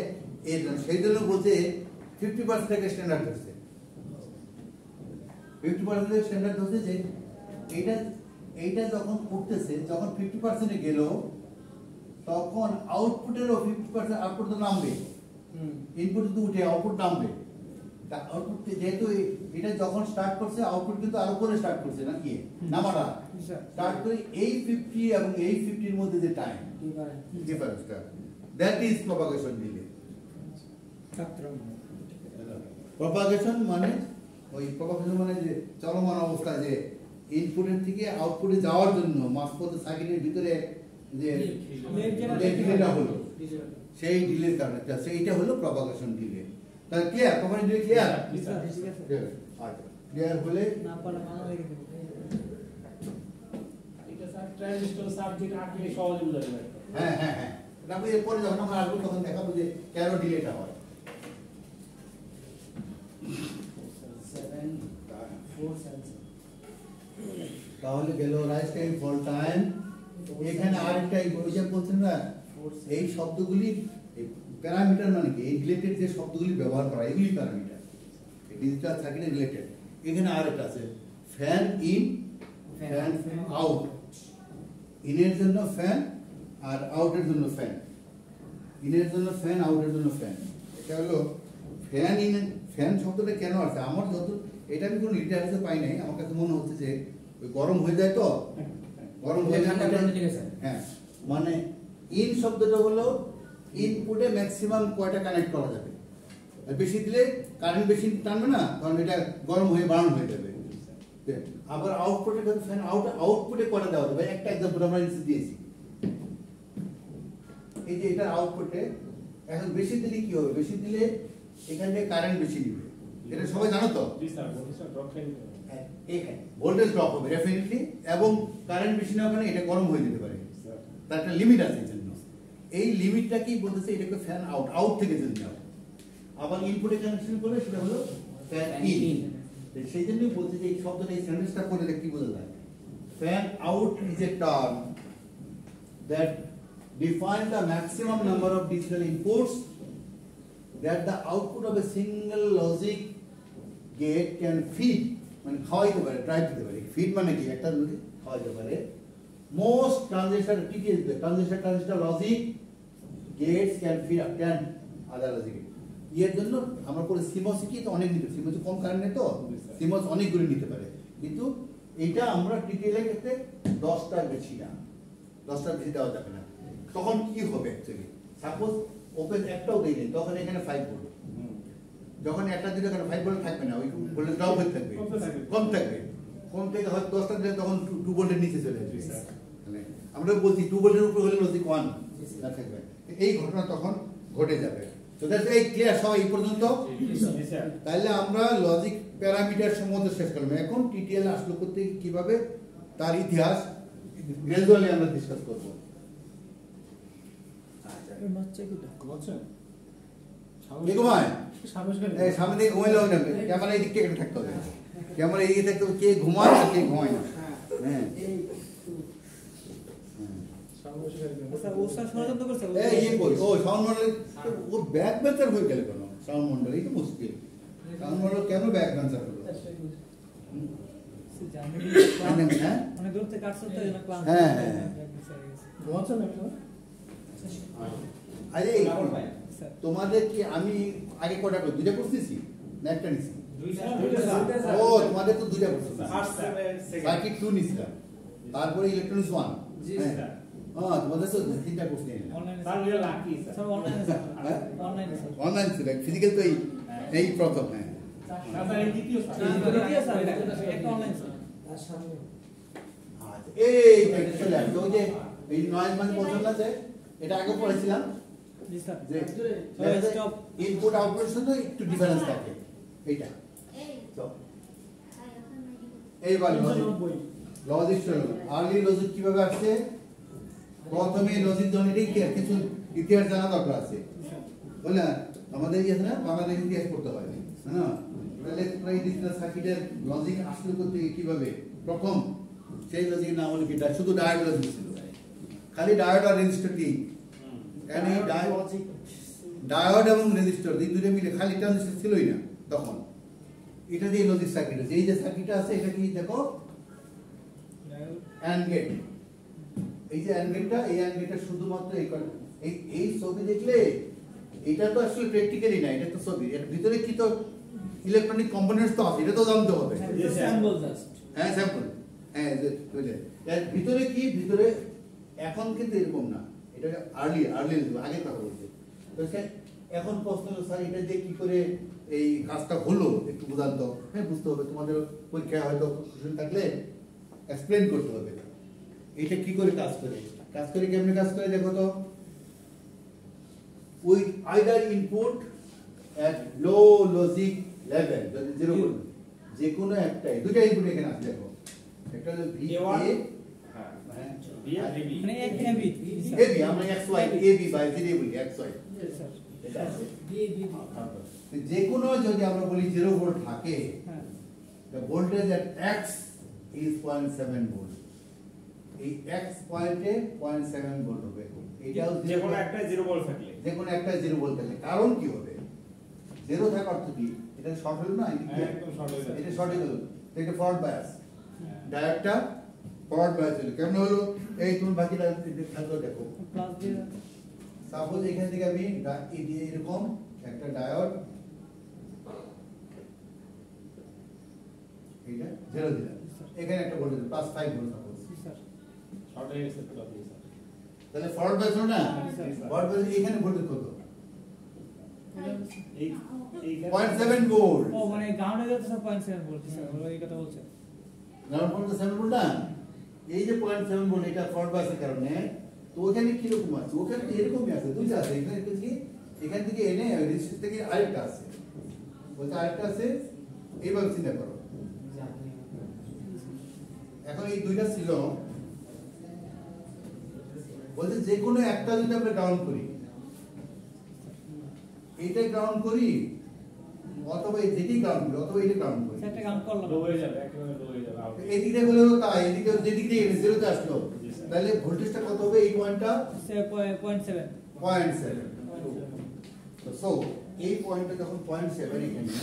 এর সেই জন্য বলছে ফিফটি পার্সেন্ট থেকে স্ট্যান্ডার্ড ধরছে। ফিফটি পার্সেন্ট স্ট্যান্ডার্ড ধরছে যে এইটা এইটা যখন উঠতেছে যখন ফিফটি পার্সেন্টে গেল তখন আউটপুটেরও ফিফটি পার্সেন্ট আউটপুট তো নামবে। ইনপুট যদি উঠে আউটপুট নামবে। তা আউটপুট যেহেতু এটা যখন স্টার্ট করছে আউটপুট কিন্তু আরও করে স্টার্ট করছে নাকি? নামাটা। স্টার্ট করে এই ফিফটি এবং এই ফিফটির মধ্যে যে টাইম ডিফারেন্সটা that is propagation delay propagation মানে ওই প্রপাগেশন মানে যে চলমান অবস্থা যে ইনপুটের থেকে আউটপুটে যাওয়ার জন্য মাঝপথে সার্কিটের ভিতরে যে যে ডিলেটা হলো। সেই ডিলের কারণে। সেইটা হলো প্রপাগেশন ডিলে তাহলে ক্লিয়ার প্রপাগেশন ডিলে ক্লিয়ার আচ্ছা। ক্লিয়ার হলে না পারলে ভালো হয়ে গেছে। এটা স্যার ট্রানজিস্টর সাবজেক্ট আঁকলে সহজে বোঝা যাবে। হ্যাঁ হ্যাঁ হ্যাঁ। তারপরে এরপরে যখন আমরা আসব তখন দেখাবো যে কেন ডিলেটা হয়। তাহলে গেল রাইস টাইম ফল টাইম এখানে আরেকটা যে বলছেন না? এই শব্দগুলি প্যারামিটার মানে কি? এই রিলেটেড যে শব্দগুলি ব্যবহার করা এগুলি প্যারামিটার ডিজিটাল সার্কিটে রিলেটেড এখানে আরেকটা আছে ফ্যান ইন ফ্যান আউট ইনের জন্য ফ্যান আর আউটের জন্য ফ্যান ইনের জন্য ফ্যান আউটের জন্য ফ্যান এটা হলো ফ্যান ইন ফ্যান শব্দটা কেন আছে আমার যত এটা আমি কোনো লিটারেচার পাই নাই। আমার কাছে মনে হচ্ছে যে ওই গরম হয়ে যায় তো। গরম হয়ে যায় ঠান্ডা মানে- হ্যাঁ মানে ইন শব্দটা হলো ইনপুটে ম্যাক্সিমাম কয়টা কানেক্ট করা যাবে? আর বেশি দিলে কারেন্ট বেশি টানবে না কারণ এটা গরম হয়ে বার্ন হয়ে যাবে। আবার আউটপুটে ফ্যান আউট আউটপুটে কয়টা দেওয়া যাবে? একটা এক্সাম্পল আমরা দিয়েছি। এই যে এটা আউটপুটে এখন বেশি দিলে কি হবে? বেশি দিলে এখান থেকে কারেন্ট বেশি নিবে। এটা সবাই জানো তো? জি sir sir drop voltage drop হবে ডেফিনেটলি এবং কারেন্ট বেশি নেওয়ার কারণে এটা গরম হয়ে যেতে পারে। স্যার। তার একটা লিমিট আছে এই জন্য। এই লিমিটটা কি বলতেছে? এটাকে ফ্যান আউট আউট থেকে যদি নেওয়া আবার ইনপুটে কানেকশন করলে সেটা হলো ফ্যান ইন সেই জন্যই বলছি যে এই শব্দটা এই সেন্টেন্সটা পড়লে কি বোঝা যায়? Fan out is a term that define the maximum number of digital inputs that the output of a single logic gate can feed মানে খাওয়াইতে পারে ড্রাইভ দিতে পারে। ফিড মানে কি? একটা যদি খাওয়াইতে পারে most transistor TTS transistor transistor logic gates can feed can other logic এর জন্য আমরা করে সিমস কি তো অনেক নিতে সিমস কম কারেন্ট নেই তো? সিমস অনেকগুলো নিতে পারে। কিন্তু এটা আমরা টিটিএল এর ক্ষেত্রে দশটার বেশি না। দশটার বেশি দেওয়া যাবে না। তখন কি হবে অ্যাকচুয়ালি সাপোজ ওপেন একটাও দেয়নি তখন এখানে ফাইভ ভোল্ট যখন একটা দিলে এখানে ফাইভ ভোল্ট থাকবে না ওই ভোল্টেজ ড্রপ হয়ে থাকবে। কম থাকবে। কম থেকে হয়তো দশটা দিলে তখন টু ভোল্টের নিচে চলে আসবে। স্যার। মানে আমরা বলছি টু ভোল্টের উপরে হলে লজিক ওয়ান থাকবে। এই ঘটনা তখন ঘটে যাবে। তো দ্যাটস এই ক্লিয়ার সবাই এই পর্যন্ত। স্যার তাহলে আমরা লজিক প্যারামিটার সম্বন্ধে শেষ করলাম। এখন টিটিএল আসলো করতে কীভাবে? তার ইতিহাস। গ্রাজুয়ালি আমরা ডিসকাস করব। আচ্ছা। ঘুমায়। সামনে এই সামনে দিকে ঘুমাইলে হবে না। ক্যামেরা এই দিকটা একটা থাকতে হবে। ক্যামেরা এদিকে থাকতে হবে কে ঘুমায় আর কে ঘুমায় না। হ্যাঁ। ইয়ে কই ও সাউন্ড মডেল ও ব্যাক বেঞ্চার হয়ে গেল কেন? সাউন্ড মডেল এই তো মুশকিল। সাউন্ড কেন ব্যাক বেঞ্চার হলো? হ্যাঁ। অনেক দূর থেকে কাটছে তো এজন্য ক্লাস হ্যাঁ, হ্যাঁ। আরে তোমাদের কি আমি আগে কটা করে দুইটা করতেছি না একটা নিছি। ও তোমাদের তো দুইটা করতেছি ফার্স্ট সার্কিট টু নিছিলাম তারপরে ইলেকট্রনিক্স ওয়ান হ্যাঁ তোমাদের তো তিনটা কোর্স নিয়ে নিলাম অনলাইনে স্যার এটা লাকি স্যার স্যার অনলাইনে স্যার হ্যাঁ? অনলাইনে স্যার অনলাইন ছিল ফিজিক্যাল তো এই এই প্রথম হ্যাঁ এই দ্বিতীয় স্যার দ্বিতীয় স্যার এটা একটা অনলাইন স্যার আচ্ছা, এই দেখতে চলে আসছে ওই যে এই নয়েজ মানে এটা আগে পড়েছিলাম যে ইনপুট আউটপুট শুধু একটু ডিফারেন্স থাকে। এইটা। তো এইবার লজিক আর্লি লজিক কীভাবে আসছে? প্রথমে লজিক জনেরই কিছু ইতিহাস জানা দরকার আছে। বলে আমাদের আছে না বাংলাদেশ ইতিহাস পড়তে হয়। হ্যাঁ? তাহলে প্রায় সার্কিটের লজিক আসলে করতে কীভাবে? প্রথম সেই লজিক নাম হলো কি? শুধু ডায়োড লজিক ছিল। খালি ডায়োড আর রেজিস্টার দিয়ে কারণ এই ডায়োড এবং রেজিস্টার এই দুটো মিলে খালি ট্রানজিস্টার ছিলই না তখন। এটা দিয়ে লজিক সার্কিট আছে। এই যে সার্কিটটা আছে এটা কি দেখো? অ্যান্ড গেট এই যে অ্যান্ড গেটটা এই অ্যান্ড গেটটা শুধুমাত্র এই এই এই ছবি দেখলে এটা তো আসলে প্র্যাকটিক্যালি না এটা তো ছবি। এর ভিতরে কি তো ইলেকট্রনিক কম্পোনেন্টস তো আছে এটা তো জানতে হবে। হ্যাঁ স্যাম্পল হ্যাঁ যে। এর ভিতরে কি? ভিতরে এখন কিন্তু এরকম না। এটা আর্লি আর্লি আগে কথা বলছে। তো এখন প্রশ্ন হলো স্যার এটা দিয়ে কি করে এই কাজটা হলো? একটু বোঝান তো হ্যাঁ বুঝতে হবে। তোমাদের পরীক্ষায় হয়তো কোশ্চেন থাকলে এক্সপ্লেন করতে হবে এটা। কি করে কাজ করে? কাজ করে কেমনে কাজ করে দেখো তো? With either input at low logic level যদি জিরো যে কোনো একটাই দুইটা ইনপুট এখানে আছে দেখো। একটা হলো ভি মানে এবি এবি আমরা X Y AB by zero বলি এক্স ওয়াই স্যার যে কোনো যদি আমরা বলি জিরো ভোল্ট থাকে হ্যাঁ। the voltage at x is 0.7 volt এই x পয়েন্টে 0.7 ভোল্ট হবে। এটাও যে কোনো একটা জিরো বল থাকলে। যে কোনো একটা জিরো বলতে হবে কারণ কি হবে? জিরো থাকার অর্থ কি? এটা শর্ট হলো না? হ্যাঁ, একদম হয়ে যাবে। এটা শর্ট হয়ে গেল এটা ফরওয়ার্ড বায়াস ডায়োডটা বায়াস হলো কেমন হলো? এই তুমি বাকিটা খেয়াল দেখো। সাপোজ এখান থেকে আমি এরকম একটা ডায়োড এইটা জিরো দিলাম। এখানে একটা voltage plus five volt suppose short হয়ে গেছে তাহলে ফরওয়ার্ড বায়াস না? ফরওয়ার্ড বায়াস এখানে ভোল্টেজ কত? পয়েন্ট সেভেন ভোল্ট ও মানে গ্রাউন্ডে যাচ্ছে পয়েন্ট সেভেন বলছি স্যার ওরা এই কথা বলছে। গ্রাউন্ড পয়েন্ট সেভেন ভোল্ট না? এই যে পয়েন্ট সেভেন ভোল্ট এটা ফরওয়ার্ড বায়াসের কারণে, তো ওখানে কীরকম আছে? ওখানে তো এরকমই আছে দুইটা আছে এখানে থেকে এখান থেকে এনে রেজিস্ট্রি থেকে আরেকটা আছে। বলতে আরেকটা আছে এইভাবে চিন্তা করো। এখন এই দুইটা ছিল। বলতে যে কোনো একটা যদি আমরা গ্রাউন্ড করি। এইটা গ্রাউন্ড করি অথবা এই যেটি গ্রাউন্ড করি অথবা গ্রাউন্ড করি। স্যার কাউন্ট করলাম। লো হয়ে যাবে একেবারে লো হয়ে যাবে out। এদিকে হলেও তাই এদিকে যেদিক দিয়ে জিরোতে আসলো তাহলে ভোল্টেজটা কত হবে এই পয়েন্টটা point seven point seven so এই পয়েন্টটা যখন পয়েন্ট সেভেন এখানে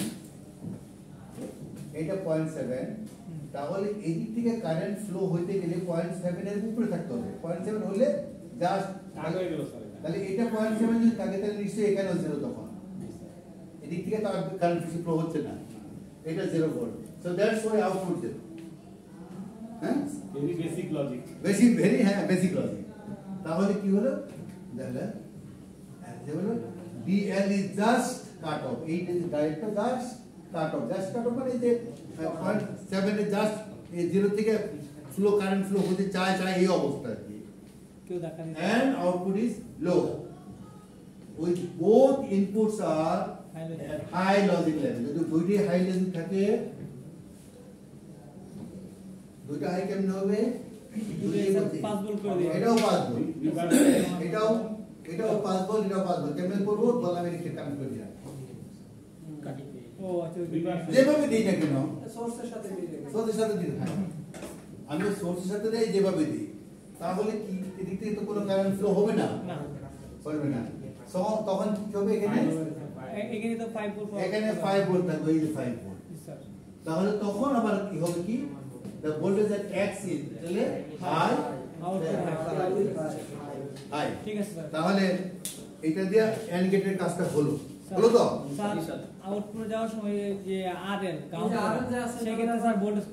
এইটা পয়েন্ট সেভেন তাহলে এদিক থেকে কারেন্ট ফ্লো হইতে গেলে পয়েন্ট সেভেন এর উপরে থাকতে হবে। পয়েন্ট সেভেন হলে জাস্ট আগ গেল স্যার তাহলে এটা পয়েন্ট সেভেন যদি থাকে তাহলে নিশ্চয়ই এখানেও জিরো তখন। এদিক থেকে তার কারেন্ট বেশি ফ্লো হচ্ছে না। এটা zero volt so that's why output zero হ্যাঁ? ভেরি বেসিক লজিক বেশি ভেরি হ্যাঁ বেসিক লজিক তাহলে কি হলো? তাহলে হলো DL is just cut off এই যে ডাইরেক্টটা just cut off just cut off মানে যে পয়েন্ট সেভেন জাস্ট এই জিরো থেকে ফ্লো কারেন্ট ফ্লো হতে চায় চায় এই অবস্থা আর কি। and output is low with both inputs are High logic level যদি দুইটি হাই logic থাকে দুইটা হাই কেমন হবে? এটাও পাঁচ বিভাগ- [COUGHS] এটাও এটাও পাঁচ ভোল্ট এটাও পাঁচ ভোল্ট কেমন করব? কানেক্ট করে দিলাম। আচ্ছা ওই বিভাগ। যেভাবে দিই না কেন? সোর্সের সাথে সোর্সের দিতে আমি সোর্সের সাথে দেই যেভাবে দিই। তাহলে কি এদিক থেকে তো কোনো কারেন্ট ফ্লো হবে না? না করবে না। তখন কি হবে এখানে? এখানে তো ফাইভ ভোল্ট এখানে 5 ভোল্ট থাকবে এই যে 5 ভোল্ট তাহলে তখন আবার কি হবে কি? The voltage at x is তাহলে ঠিক আছে স্যার তাহলে এটা দিয়ে এন্ড গেটের কাজটা হলো। হলো তো? স্যার আউটপুট যাওয়ার সময় যে স্যার ভোল্টেজ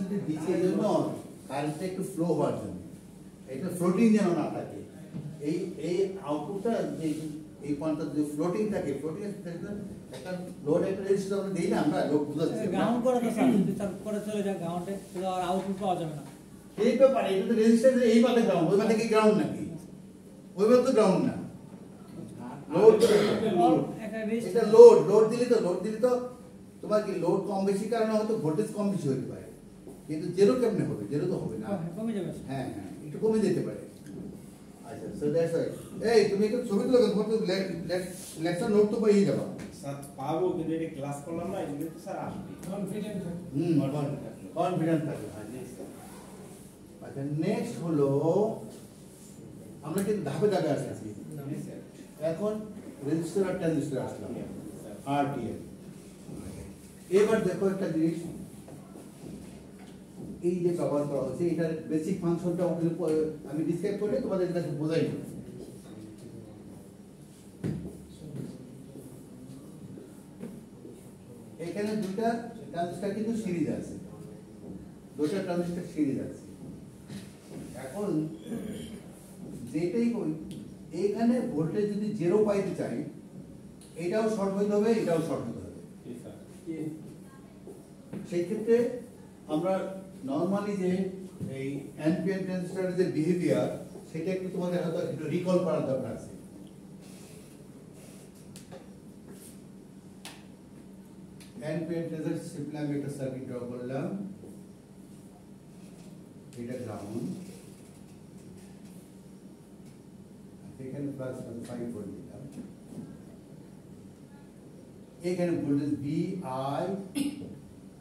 যদি জন্য কারেন্টটা একটু ফ্লো হওয়ার জন্য। এটা ফ্লোটিং যেন না থাকে। এই এই আউটপুটটা যে এই পয়েন্টটা যে ফ্লোটিং থাকে ফ্লোটিং একটা লোড একটা রেজিস্টার আমরা দিই না আমরা লোড বুঝাচ্ছি। গ্রাউন্ড করে তো স্যার যদি করে চলে যায় গ্রাউন্ডে তাহলে আর আউটপুট পাওয়া যাবে না। এই ব্যাপারে এটা তো রেজিস্টার এই পাতে গ্রাউন্ড ওই পাতে কি গ্রাউন্ড নাকি? ওই পাতে তো গ্রাউন্ড না। লোড এটা লোড লোড দিলে তো লোড দিলে তো তোমার কি লোড কম বেশি কারণে হয়তো ভোল্টেজ কম বেশি হতে পারে। কিন্তু জেরো কেমনে হবে? জেরো তো হবে না। কমে যাবে। হ্যাঁ হ্যাঁ একটু কমে যেতে পারে। আচ্ছা সো দ্যাটস রাইট এই তুমি একটু ছবি তুলো তোমার তো লেকচার নোট তো পেয়ে যাবা। স্যার পাবো কিন্তু এটা ক্লাস করলাম না এগুলো তো স্যার আসবে। কনফিডেন্ট থাকে। হুম কনফিডেন্স থাকবে হ্যাঁ আচ্ছা নেক্সট হলো আমরা কিন্তু ধাপে ধাপে আসতেছি এখন রেজিস্টার আর ট্রানজিস্টার আসলাম। আরটিএল এবার দেখো একটা জিনিস। এই যে ব্যবহার করা হচ্ছে এটার বেসিক ফাংশনটা আমি ডিসক্রাইব করে তোমাদের কাছে বোঝাই দেবো। এখানে দুইটা ট্রানজিস্টার কিন্তু সিরিজ আছে। দুইটা ট্রানজিস্টার সিরিজ আছে। এখন যেটাই করি এখানে ভোল্টেজ যদি জিরো পাইতে চাই এটাও শর্ট হইতে হবে এটাও শর্ট হতে হবে। সেই ক্ষেত্রে আমরা নর্মালি যে এই এনপিএন ট্রানজিস্টারের যে বিহেভিয়ার সেটা একটু তোমাদের হয়তো একটু রিকল করার দরকার আছে। এনপিএন ট্রানজিস্টার সিম্পলি আমি একটা সার্কিট ড্র করলাম এটা গ্রাউন্ড এখানে প্লাস ফাইভ ভোল্ট দিলাম এখানে voltage V I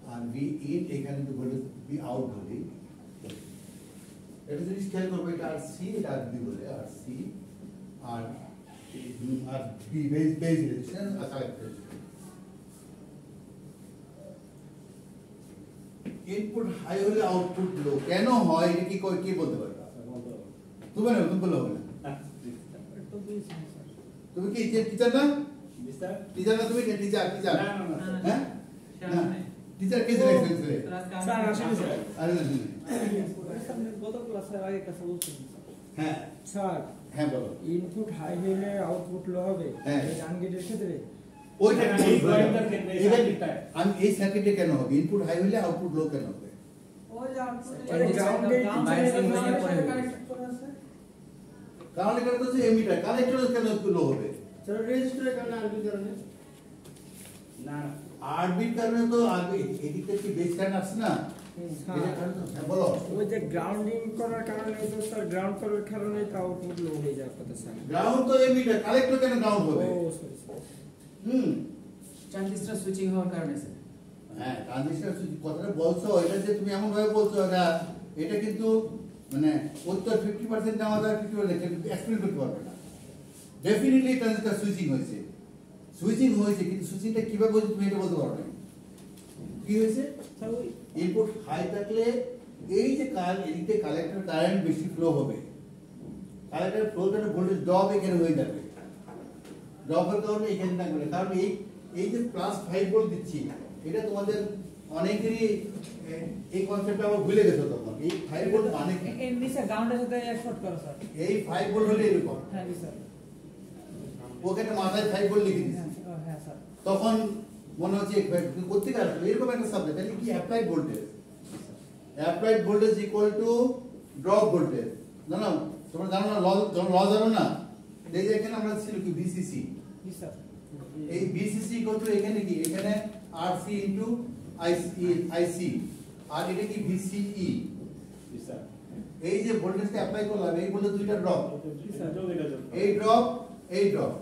R V in এখানে তো ভোল্টেজ ভি আউট হবে এটা জিনিস খেয়াল করব এটা আর সি এটা আর বি বলে আর সি আর উম, R B base base resistance আর কারেক্ট ইনপুট হাই হলে আউটপুট লো কেন হয়? এটা কি কই- কি বলতে পারবে? তুমি না তুমি বললে হবে না। তুমি কি টিচার না? টিচার না তুমি? টিচার টিচার হ্যাঁ? না। টিচার কে সিলেকশন ছিলে স্যার, আসলে স্যার। আরে না, গত ক্লাসের আগে কাছে বলছিলেন হ্যাঁ। স্যার হ্যাঁ বলো। ইনপুট হাই হলে আউটপুট লো হবে। হ্যাঁ। আনগেটের ক্ষেত্রে। ওইটা না, কি এই বলব? পয়েন্টটার ক্ষেত্রে, এই এবার সার্কিটটায়। আমি এই সার্কিটে কেন হবে ইনপুট হাই হলে আউটপুট লো কেন হবে ওই যে output- আরে ground gate ground biasing gate হয়ে এর পড়ে সাথে গেছে। connect করা আছে। কারণ এখানে তো হচ্ছে এমিটার কানেক্টর কেন লো হবে স্যার রেজিস্টারের কারণে আরবি কারণে না আরবির কারণে তো আরবি এদিকে কি বেস কারেন্ট আসছে না এটা কারণে তো- হ্যাঁ, বলো ওই যে গ্রাউন্ডিং করার কারণে তো স্যার গ্রাউন্ড করার কারণে তো আউটপুট লো হয়ে যাওয়ার কথা স্যার গ্রাউন্ড তো এমিটার কালেক্টর কেন গ্রাউন্ড ও হবে সরি স্যার হুম। ট্রানজিস্টর সুইচিং হওয়ার কারণে স্যার হ্যাঁ ট্রানজিস্টার কথাটা বলছো এটা যে তুমি এমন ভাবে বলছো এটা এটা কিন্তু মানে উত্তর ফিফটি পার্সেন্ট নেওয়া যায় ফিফটি পার্সেন্ট এক্সপ্লেন করতে পারবে না। ডেফিনেটলি ট্রানজিস্টার সুইচিং হয়েছে। সুইচিং হয়েছে কিন্তু সুইচিংটা কীভাবে হয়েছে তুমি এটা বলতে পারবে না কি হয়েছে? ইনপুট হাই থাকলে এই যে কার এদিকে কালেক্টর কারেন্ট বেশি ফ্লো হবে। কালেক্টর ফ্লো তাহলে ভোল্টেজ ড্রপ এখানে হয়ে যাবে। ড্রপের কারণে এখানে না। কারণ এই এই যে প্লাস ফাইভ ভোল্ট দিচ্ছি এটা তোমাদের অনেকেরই এই কনসেপ্ট আবার ভুলে গেছো তখন। এই ফাইভ ভোল্ট মানে কি? এমনি স্যার গ্রাউন্ডের সাথে শর্ট করো স্যার এই ফাইভ ভোল্ট হলে এরকম। হ্যাঁ স্যার ওখানে মাথায় ফাইভ ভোল্ট লিখে দিচ্ছি। হ্যাঁ স্যার তখন মনে হচ্ছে কোথেকে আসবে এরকম একটা সাবজেক্ট তাহলে কি applied voltage applied voltage equal to drop voltage জানো? তোমরা জানো না ল জানো না? এই যে এখানে আমরা ছিল কি বিসিসি এই বিসিসি ইকুয়াল টু এখানে কি? এখানে আরসি ইনটু আইসি আইসি আর এটা কি ভিসিই এই যে ভোল্টেজটা অ্যাপ্লাই করলাম এই ভোল্টেজ দুইটা ড্রপ। এই ড্রপ এই ড্রপ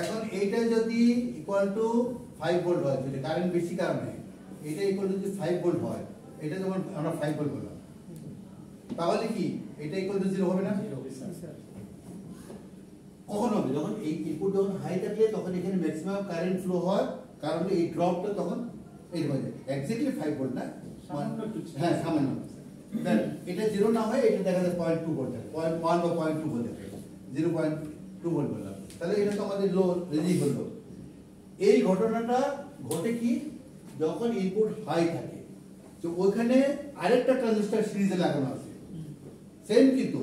এখন এইটা যদি ইকুয়াল টু ফাইভ ভোল্ট হয় যদি কারেন্ট বেশি কারণে এটা ইকুয়াল টু যদি ফাইভ ভোল্ট হয় এটা যেমন আমরা ফাইভ ভোল্ট বললাম। তাহলে কি? এটা ইকুয়াল টু জিরো হবে না? কখন হবে। যখন এই ইনপুট যখন হাই থাকলে তখন এখানে ম্যাক্সিমাম কারেন্ট ফ্লো হয় কারণ এই ড্রপটা তখন এই হয়ে যায়। এক্স্যাক্টলি ফাইভ ভোল্ট না? হ্যাঁ সামান্য এটা জিরো না হয় এটা দেখা যায় point two volt point one বা point two volt zero point two volt বললাম। তাহলে এটা তো আমাদের লো রেজি হলো। এই ঘটনাটা ঘটে কি? যখন ইনপুট হাই থাকে। তো ওইখানে আরেকটা ট্রানজিস্টার সিরিজে লাগানো আছে। সেম কিন্তু।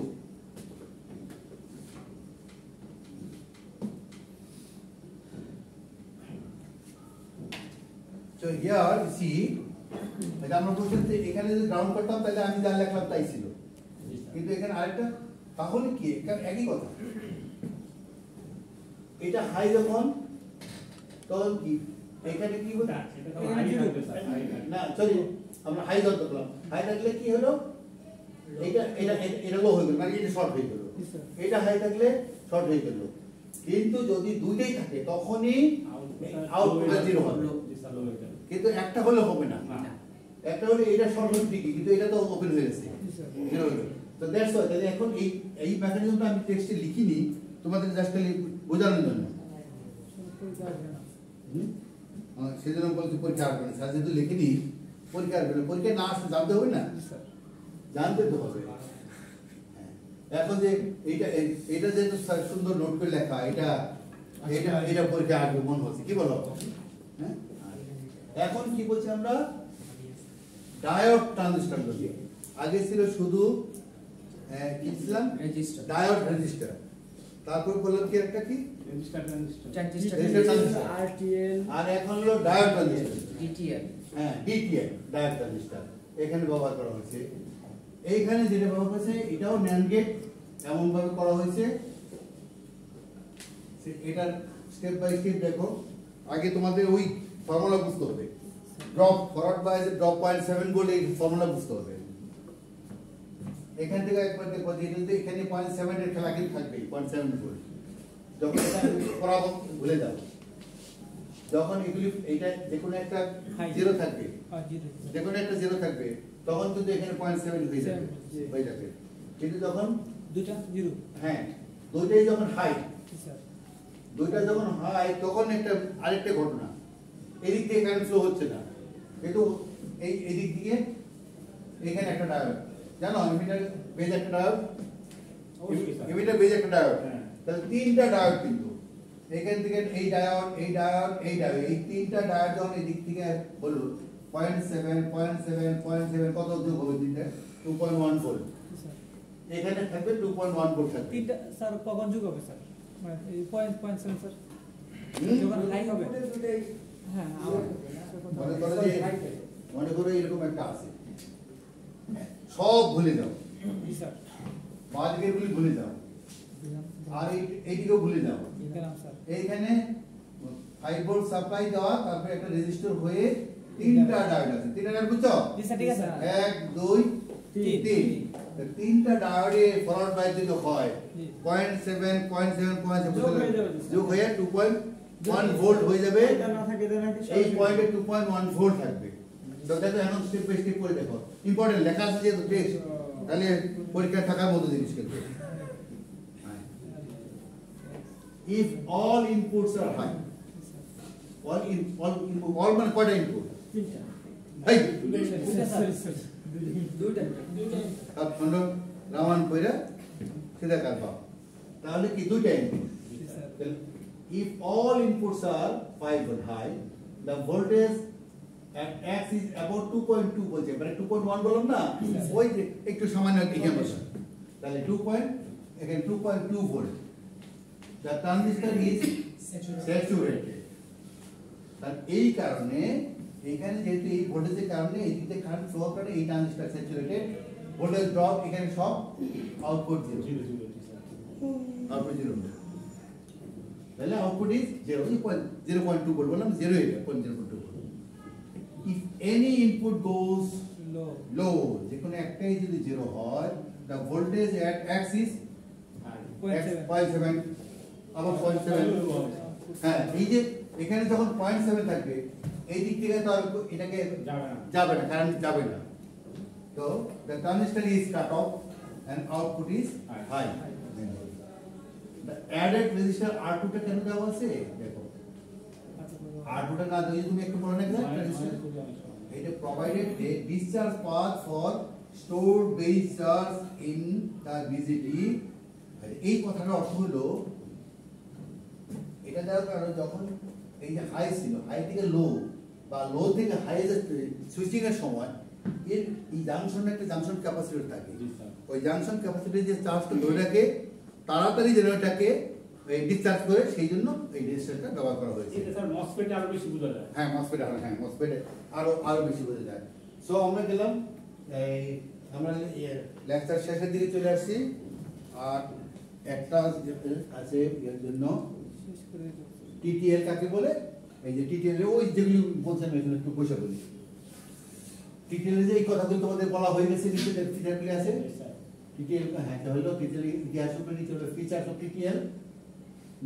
So here you see, এটা আমরা বলছি যে এখানে যদি গ্রাউন্ড করতাম তাহলে আমি যা লেখলাম তাই ছিল। জি স্যার কিন্তু এখানে আরেকটা তাহলে কি? এখানে একই কথা। এটা হাই যখন তখন কি? এখানে কি হলো? না, এটা তো হাই থাকবে স্যার হাই থাকবে। না সরি আমরা হাই ধরতে পেলাম হাই থাকলে কি হলো? এটা এটা এটা লো হয়ে গেল মানে এটা শর্ট হয়ে গেল। এটা হাই থাকলে শর্ট হয়ে গেল। কিন্তু যদি দুইটাই থাকে তখনই আউটপুট জিরো হবে। কিন্তু একটা হলে হবে না। একটা হলে এটা হয়ে ঠিকই কিন্তু এটা তো ওপেন হয়ে গেছে। তো দ্যাটস ওয়াই তাহলে এখন এই এই মেকানিজমটা আমি টেক্সটে লিখিনি তোমাদের জাস্ট খালি বোঝানোর জন্য। সেজন্য বলছি পরীক্ষা আসবে না। স্যার যেহেতু লিখিনি পরীক্ষা আসবে না। পরীক্ষা না আসতে জানতে হবে না? জানতে তো হবে। হ্যাঁ। এখন যে এইটা এই- এইটা যেহেতু সুন্দর নোট করে লেখা এটা এটা এটা পরীক্ষা আসবে মনে হচ্ছে। কি বলো? হ্যাঁ? এখন কি বলছি আমরা? ডায়োড ট্রানজিস্টার বলি আগে ছিল শুধু কি ছিলাম? রেজিস্টার ডায়োড রেজিস্টার তারপর বললাম কি একটা কি? আর এখন হলো ডায়োড ট্রানজিস্টার ডিটিএল হ্যাঁ ডিটিএম ডায়োড ট্রানজিস্টার এখানে ব্যবহার করা হয়েছে। এইখানে যেটা ব্যবহার হয়েছে এটাও ন্যান্ড গেট এমন ভাবে করা হয়েছে। এটার স্টেপ বাই স্টেপ দেখো। আগে তোমাদের ওই ফর্মুলা বুঝতে হবে। Drop forward by drop point seven এই ফর্মুলা বুঝতে হবে। এখান থেকে একবার যে এখানে পয়েন্ট সেভেন এর খেলা কিন্তু পয়েন্ট সেভেন যখন করাবো ভুলে যাব। যখন এগুলি এইটা যে কোনো একটা. জিরো থাকবে। আর জি জি যে কোনো একটা জিরো থাকবে তখন কিন্তু এখানে পয়েন্ট সেভেন হয়ে যাবে হয়ে যাবে। কিন্তু যখন দুইটা জিরো হ্যাঁ দুইটাই যখন হাই দুইটা যখন হাই তখন একটা আরেকটা ঘটনা। এদিক দিয়ে কারেন্ট ফ্লো হচ্ছে না। কিন্তু এই এদিক দিয়ে এখানে একটা ডায়োড জানো এমিটার বেজ একটা ডায়োড অবশ্যই স্যার। এমিটার বেজ একটা ডায়োড হ্যাঁ। তাহলে তিনটা ডায়োড কিন্তু। এখান থেকে এই ডায়োড এই ডায়োড এই ডায়োড এই তিনটা ডায়োড যখন এই দিক থেকে হলো point seven point seven point seven কত যোগ হবে তিনটা? Two point one volt sir. এখানে থাকবে টু পয়েন্ট ওয়ান ভোল্ট থাকবে। তিনটা স্যার কখন যুগ হবে স্যার? মানে এই পয়েন্ট পয়েন্ট সেভেন স্যার? হুম? যখন হাই হবে। মনে করো যে মনে করো এরকম একটা আছে। সব ভুলে যাও। জি স্যার বাঁ দিকের গুলি ভুলে যাও। আর এই এইদিকেও ভুলে যাও। এইখানে ফাইভ ভোল্ট সাপ্লাই দেওয়া তারপরে একটা রেজিস্টার হয়ে তিনটা ডায়োড আছে। তিনটা ডায়োড বুঝছ? ঠিক আছে। এক দুই তিন। তিনটা ডায়োডে ফরওয়ার্ড বাইট যদি হয় point seven point seven point. যোগ হয়ে টু পয়েন্ট ওয়ান ভোল্ট হয়ে যাবে। এটা না থাকে এটা নাকি এই পয়েন্টে টু পয়েন্ট ওয়ান ভোল্ট থাকবে। তো দেখো এখন স্টেপ বাই স্টেপ করে দেখো। ইম্পর্টেন্ট লেখা আছে যেহেতু টেক্সট তাহলে পরীক্ষা থাকার মতো জিনিস কিন্তু। If all inputs are high all in all input all মানে কয়টা ইনপুট এই। দুইটা স্যার দুইটা। সুন্দর রাওয়ান কইরা সিধা কার পাও। তাহলে কি দুইটা input if all inputs are 5 volt high the voltage at x is about 2.2 বলছে মানে 2.1 বললাম না? ওই যে একটু সামান্য এখানে বসে। তাহলে 2 পয়েন্ট এখানে 2.2 volt the transistor is saturated. তার এই কারণে এখানে যেহেতু এই ভোল্টেজের কারণে এই দিকে কারেন্ট ফ্লো করে এই ট্রানজিস্টর স্যাচুরেটেড ভোল্টেজ ড্রপ এখানে সব আউটপুট জিরো আউটপুট জিরো তাহলে output is zero zero point two বলব বললাম জিরো এটা পয়েন্ট জিরো পয়েন্ট টু বলব if any input goes low যে কোনো একটাই যদি জিরো হয় the voltage axis point seven point seven আবার পয়েন্ট সেভেন হ্যাঁ এই যে এখানে যখন পয়েন্ট সেভেন থাকবে এই দিক থেকে তো আর এটাকে যাবে না। যাবে না কারেন্ট যাবে না। তো the transistor is cut off and output is High. High the added resistor R2 টা কেন দেওয়া আছে দেখো। R2 টা না দিয়ে তুমি একটু পড়ো না exact এটা provided a discharge path for stored base charge in the VGT এই কথাটার অর্থ হলো এটা দেওয়ার কারণে যখন এই যে হাই ছিল হাই থেকে লো বা লো থেকে হাই সুইচিং এর সময় এর এই জাংশনে একটা জাংশন ক্যাপাসিটি থাকে। ওই জাংশন ক্যাপাসিটি যে চার্জটা ধরে রাখে তাড়াতাড়ি যেন এটাকে ডিসচার্জ করে সেই জন্য এই রেজিস্টারটা ব্যবহার করা হয়েছে। এটা স্যার মসফেটে আরও বেশি বোঝা যায়। হ্যাঁ মসফেট আরও হ্যাঁ মসফেট আরও আরও বেশি বোঝা যায়। সো আমরা গেলাম এই আমরা লেকচার শেষের দিকে চলে আসছি। আর একটা আছে এর জন্য টিটিএল কাকে বলে? এই যে টিটিএল ওই যেগুলি বলছেন ওইগুলো একটু বসে বলি। টিটিএল যে এই কথাগুলো তোমাদের বলা হয়ে গেছে নিচে ফিচারগুলি আছে। টিটিএল হ্যাঁ এটা হলো টিটিএল ইতিহাস উপরে নিচে হলো features of TTL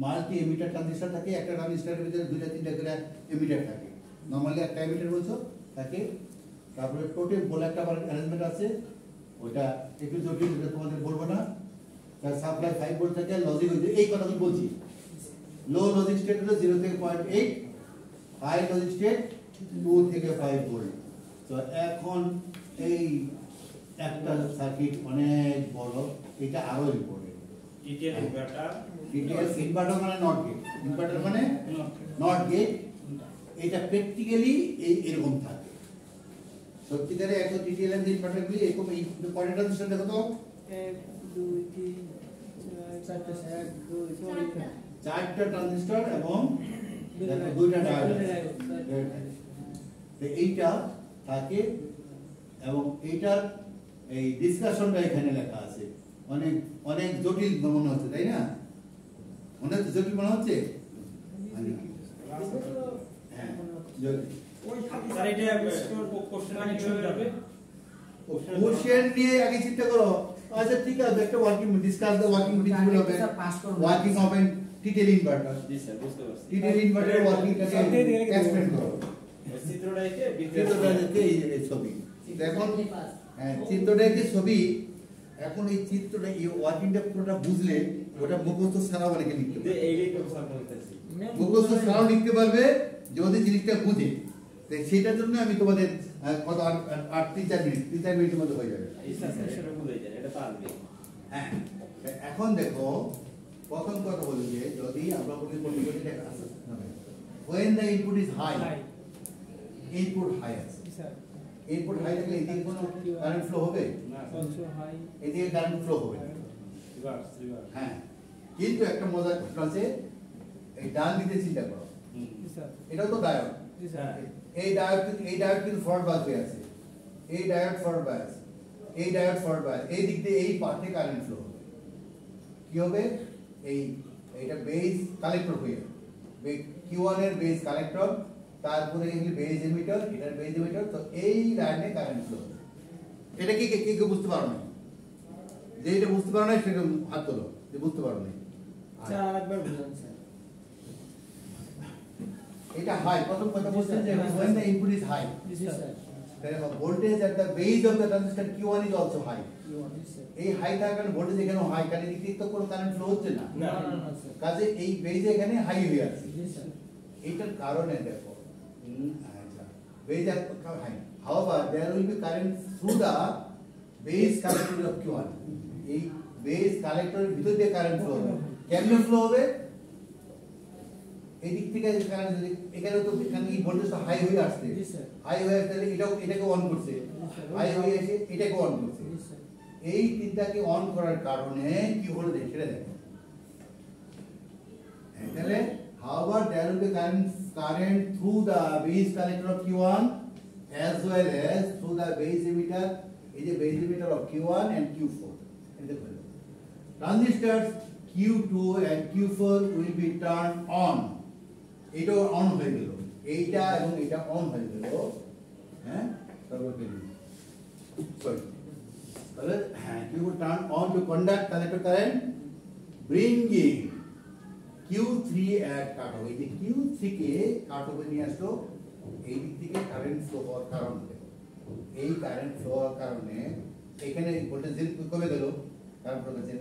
multi emitter transistor থাকে, একটা ট্রানজিস্টারের ভিতরে দুইটা, তিনটা করে এমিটার থাকে। নর্মালি একটা এমিটার বলছো, থাকে। তারপরে টোটেম বলে একটা আবার অ্যারেঞ্জমেন্ট আছে ওটা একটু জটিল ওটা তোমাদের বলব না। তার সাপ্লাই ফাইভ ভোল্ট থাকে লজিক হয়েছে এই কথা আমি বলছি। লো লজিক স্টেট হলো জিরো থেকে point eight high logic state to থেকে ফাইভ ভোল্ট তো এখন এই একটা সার্কিট অনেক বড় এটা আরও ইম্পর্টেন্ট ডিটেলস ইনভার্টার মানে নট গেট ইনভার্টার মানে নট গেট এটা প্র্যাকটিক্যালি এই এরকম থাকে। সত্যিকারে একদম ডিটেল এন্ড ইনভার্টারগুলি এরকম এই কয়টা ট্রানজিস্টর দেখো তো। এক দুই তিন চারটে এক দুই চারটা। ট্রানজিস্টর এবং দুইটা ডায়োড এইটা থাকে এবং এইটার এই ডিসকাশনটা এখানে লেখা আছে। অনেক অনেক জটিল মনে হচ্ছে তাই না? অনেক জটিল মনে হচ্ছে? হ্যাঁ কোশ্চেন নিয়ে আগে চিন্তা করো। আচ্ছা ঠিক আছে একটা working discuss the working principle হবে sir, pass working of an TTL inverter G sir বুঝতে পারছি। টিটেল ইনভার্টার ওয়ার্কিংটাকে সব দিয়ে দিলে কি এক্সপ্লেন করো। চিত্রটা এঁকে চিত্রটা দেখতে এই ছবি। এখন হ্যাঁ চিত্রটা যে ছবি এখন এই চিত্রটা এই ওয়ার্কিংটা পুরোটা বুঝলে ওটা মুখস্থ অনেকে লিখতে মুখস্থ ছাড়াও লিখতে পারবে যদি জিনিসটা বুঝে। সেটার জন্য আমি তোমাদের কত আট তিন চার মিনিট তিন চার মিনিটের মধ্যে হয়ে যাবে। স্যার সেটা বুঝাই দেন এটা হ্যাঁ এখন দেখো প্রথম কথা বলি যে যদি আমরা high High. input high আছে। জি হাই থাকলে এদিকে কোনো কারেন্ট ফ্লো হবে? না। এদিকে কারেন্ট ফ্লো হবে। হ্যাঁ। কিন্তু একটা মজার ঘটনা আছে এই ডান দিকে চিন্তা করো। এটাও তো ডায়োড এই ডায়োড এই ডায়োড কিন্তু ফরওয়ার্ড বাস হয়ে আছে। এই ডায়োড ফরওয়ার্ড বাস এই ডায়োড ফরওয়ার্ড বাস এই দিক দিয়ে এই পাথে কারেন্ট ফ্লো হবে। কি হবে? এই এটা বেস কালেক্টর হয়ে কিউ ওয়ানের বেস কালেক্টর তারপরে এগুলি বেস এমিটার এটার বেস এমিটার তো এই লাইনে কারেন্ট ফ্লো এটা কি কে কে বুঝতে পারো না যে এটা বুঝতে পারো না সেটা হাত তোলো যে বুঝতে পারো না এটা হাই প্রথম কথা বলছেন যে when the input is high জি জি sir. Sir then the voltage at the base of the transistor Q1 is also high জি স্যার। এই হাই থাকার কারণে ভোল্টেজ এখানে হাই কারণ এদিক থেকে তো কোনো কারেন্ট ফ্লো হচ্ছে না। কাজে এই বেজ এখানে হাই হয়ে আছে। এটার কারণে দেখো base however there will be current through the base collector of Q1 এই বেস কালেক্টরের ভিতর দিয়ে কারেন্ট ফ্লো হবে কেমনে ফ্লো হবে এই দিক থেকে কারেন্ট যদি এখানে তো এখানে এই ভোল্টেজটা হাই হয়ে আসছে হাই হয়ে তাহলে এটাও এটাকে অন করছে হাই হয়ে এসে এটাকে অন করছে এই তিনটাকে অন করার কারণে কি হলো সেটা দেখো তাহলে however there will be current current through the base collector of Q1 as well as through the base emitter এই যে base emitter of Q1 and Q4 এই দেখো transistors Q2 and Q4 will be turned on এটাও on হয়ে গেল এইটা এবং এটা অন হয়ে গেল হ্যাঁ তারপর সরি তাহলে হ্যাঁ Q turn on to conduct collector current bringing Q three at cut off এই যে কিউ থ্রিকে কাট অফে নিয়ে আসলো এই দিক থেকে কারেন্ট ফ্লো হওয়ার কারণে এই কারেন্ট ফ্লো হওয়ার কারণে এখানে ভোল্টেজ কমে গেল কারণ করেছে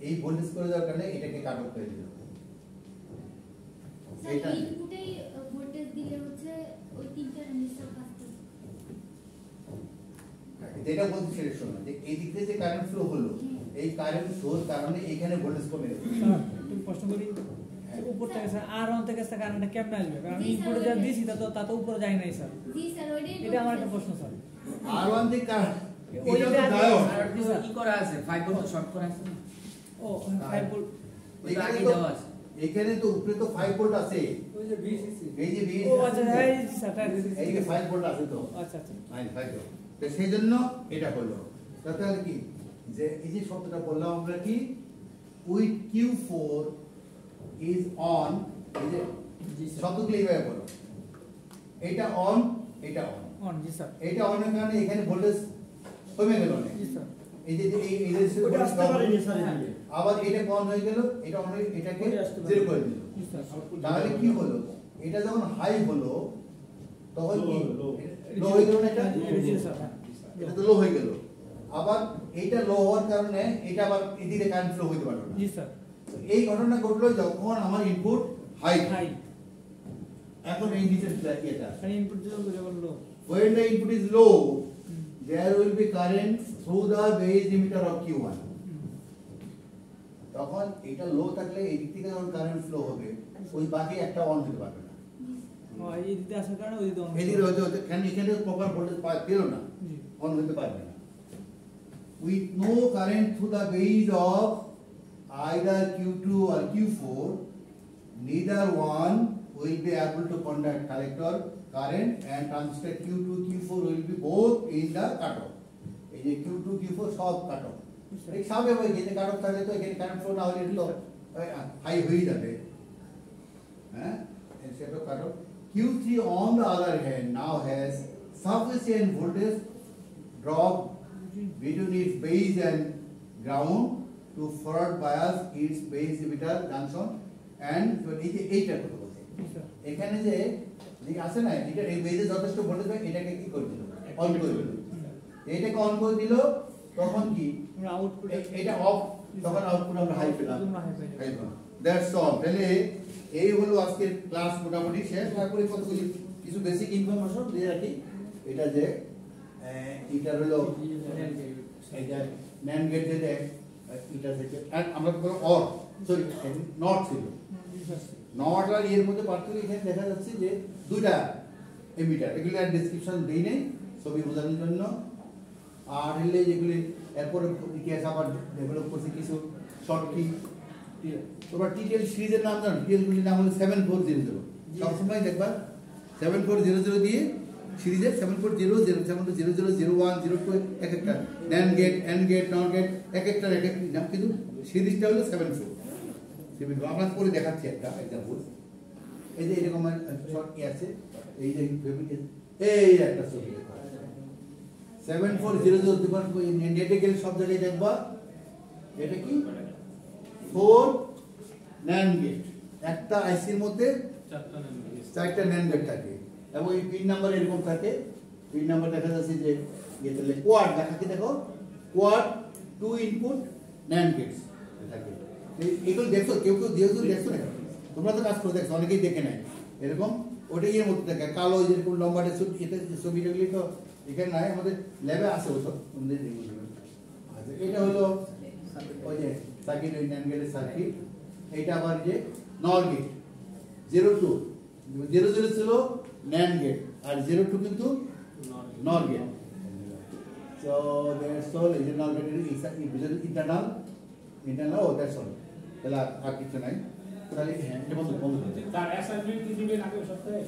এই ভোল্টেজ করে দেওয়ার কারণে এটাকে কাট অফ করে দিল। এটা- ইনপুটেই ভোল্টেজ দিলে হচ্ছে ওই তিনটা রেজিস্টার কাজ যেটা বলছি সেটা শোনো যে এই দিক থেকে যে কারেন্ট ফ্লো হলো এই কারেন্ট ফ্লোর কারণে এখানে ভোল্টেজ কমে গেল। একটু প্রশ্ন করি। হ্যাঁ। উপর থেকে স্যার আর অন থেকে স্যার কারেন্টটা কেমনে আসবে কারণ আমি যা। দিয়েছি তা তো তা তো উপরে যায় নাই স্যার। জি স্যার ওইটাই এটা আমার একটা প্রশ্ন স্যার। আর ওয়ান থেকে কারেন্ট তো ডায়োড কি করা আছে? ফাইভ ভোল্ট শর্ট করা আছে ও ফাইভ ভোল্ট ওই আগে দেওয়া আছে। এখানে তো উপরে তো 5 ভোল্ট আছে। ওই যে ভিসিসি এই যে ও আচ্ছা এই স্যার এই যে 5 ভোল্ট আছে তো। আচ্ছা আচ্ছা। নাই 5 ভোল্ট তো সেই জন্য এটা হলো। তাহলে কি? যে এই যে শব্দটা বললাম আমরা কি? উইথ Q4 ইজ অন এই যে শব্দগুলো এইভাবে বলো। এটা অন এটা অন অন জি স্যার এটা অনের কারণে এখানে ভোল্টেজ কমে গেল না জি স্যার এই যে এই এই রেজিস্টার ওটা আসতে পারেনি স্যার। এদিকে। আবার এটা অন হয়ে গেল এটা অন এটাকে। জিরো করে দিল। তাহলে কি হলো? এটা যখন হাই হলো তখন কি. লো হয়ে গেল এটা? হ্যাঁ। এটা তো লো হয়ে গেল। আবার এইটা লো হওয়ার কারণে এটা আবার এদিকে কারেন্ট ফ্লো হইতে পারল না। জি স্যার তো এই ঘটনা ঘটলো যখন আমার ইনপুট হাই হাই এখন এই নিচের এটা? ইনপুট যখন লো when the input is low there will be current through the base emitter of Q1 তখন এটা লো থাকলে এই দিক থেকে যখন কারেন্ট ফ্লো হবে ওই বাকি একটা অন হতে পারবে না। এই আসার কারণে ওই এদিকে হতে হতে কেন এখানে প্রপার ভোল্টেজ পাওয়া পেল না। অন হতে পারবে না। With no current through the base of either Q2 or Q4 neither one will be able to conduct collector current and transistor Q2 Q4 will be both in the cutoff এই যে Q2 Q4 সব cut-off এই সবে হয়ে গেছে cut-off থাকলে তো এখানে কারেন্ট ফ্লো না হলে এটা তো হাই হয়ে যাবে হ্যাঁ সেটা cutoff Q3 on the other hand now has sufficient voltage drop between its base and ground to forward bias its base emitter junction and এই যে এইটার কথা বলছি এখানে যে যে আছে না এটা এই বেজে যথেষ্ট ভোল্টেজ হয় এটাকে কি করে দিল? অন করে দিল। এটাকে অন করে দিল তখন কি? আউটপুট এটা অফ তখন আউটপুট আমরা হাই পেলাম। হাই পেলাম। দ্যাটস অল তাহলে এই হলো আজকের ক্লাস মোটামুটি শেষ। তারপরে কতগুলি কিছু বেসিক ইনফরমেশন দিয়ে রাখি। এটা যে এটা হলো এটা ন্যান গেট যেটা থেকে আর আমরা বলো অর সরি নট ছিল নট আর এর মধ্যে পার্থক্য এখানে দেখা যাচ্ছে যে দুইটা এমিটার এগুলি আর ডিসক্রিপশন দেই নেই ছবি বোঝানোর জন্য। আর হলে যেগুলি এরপরে ইতিহাস আবার ডেভেলপ করছে কিছু শর্ট কি তোমরা টিটেল সিরিজের নাম জানো টিটেলগুলির নাম হলো সেভেন ফোর জিরো জিরো সবসময় দেখবা সেভেন ফোর জিরো জিরো দিয়ে সিরিজের seven four zero zero seven four zero zero zero one zero two এক একটা। Nand gate and gate non gate এক একটার এক এক নাম। কিন্তু সিরিজটা হলো সেভেন ফোর সেভেন ফোর আমরা করে দেখাচ্ছি একটা এক্সাম্পল এই যে এরকম শর্ট কি আছে? এই যে এই একটা ছবি সেভেন ফোর জিরো জিরো দুবার নেটে গেলে সব জায়গায় দেখবা। এটা কি? ফোর ন্যান গেট একটা আইসির মধ্যে চারটা ন্যান গেট থাকে। এবং এই পিন নাম্বার এরকম থাকে। পিন নাম্বার দেখা যাচ্ছে যে ইয়ে তাহলে কোয়াড দেখা কি দেখো? Quad two input nand gates থাকে। এগুলো দেখছ? কেউ কেউ যেহেতু দেখছ না তোমরা তো কাজ করে দেখছ, অনেকেই দেখে নেয় এরকম ওটা ইয়ের মধ্যে থাকে। কালো যেরকম লম্বাটে ছবি, এটা ছবি টবি তো এখানে নাই, আমাদের ল্যাবে আছে ওসব। আমাদের যেগুলো। আচ্ছা এটা হলো ওই যে সার্কিট ওই ন্যান গেটের সার্কিট এইটা আবার যে nor gate zero two zero zero ছিল ন্যান গেট আর জিরো টু কিন্তু nor gate So that's all, যে নর গেটের ইন্টারনাল ইন্টারনাল ও দ্যাটস অল তাহলে আর- কিছু নাই। তাহলে হ্যাঁ এটা বন্ধ বন্ধ করে। তার অ্যাসাইনমেন্ট কি দিবেন আগে সপ্তাহে?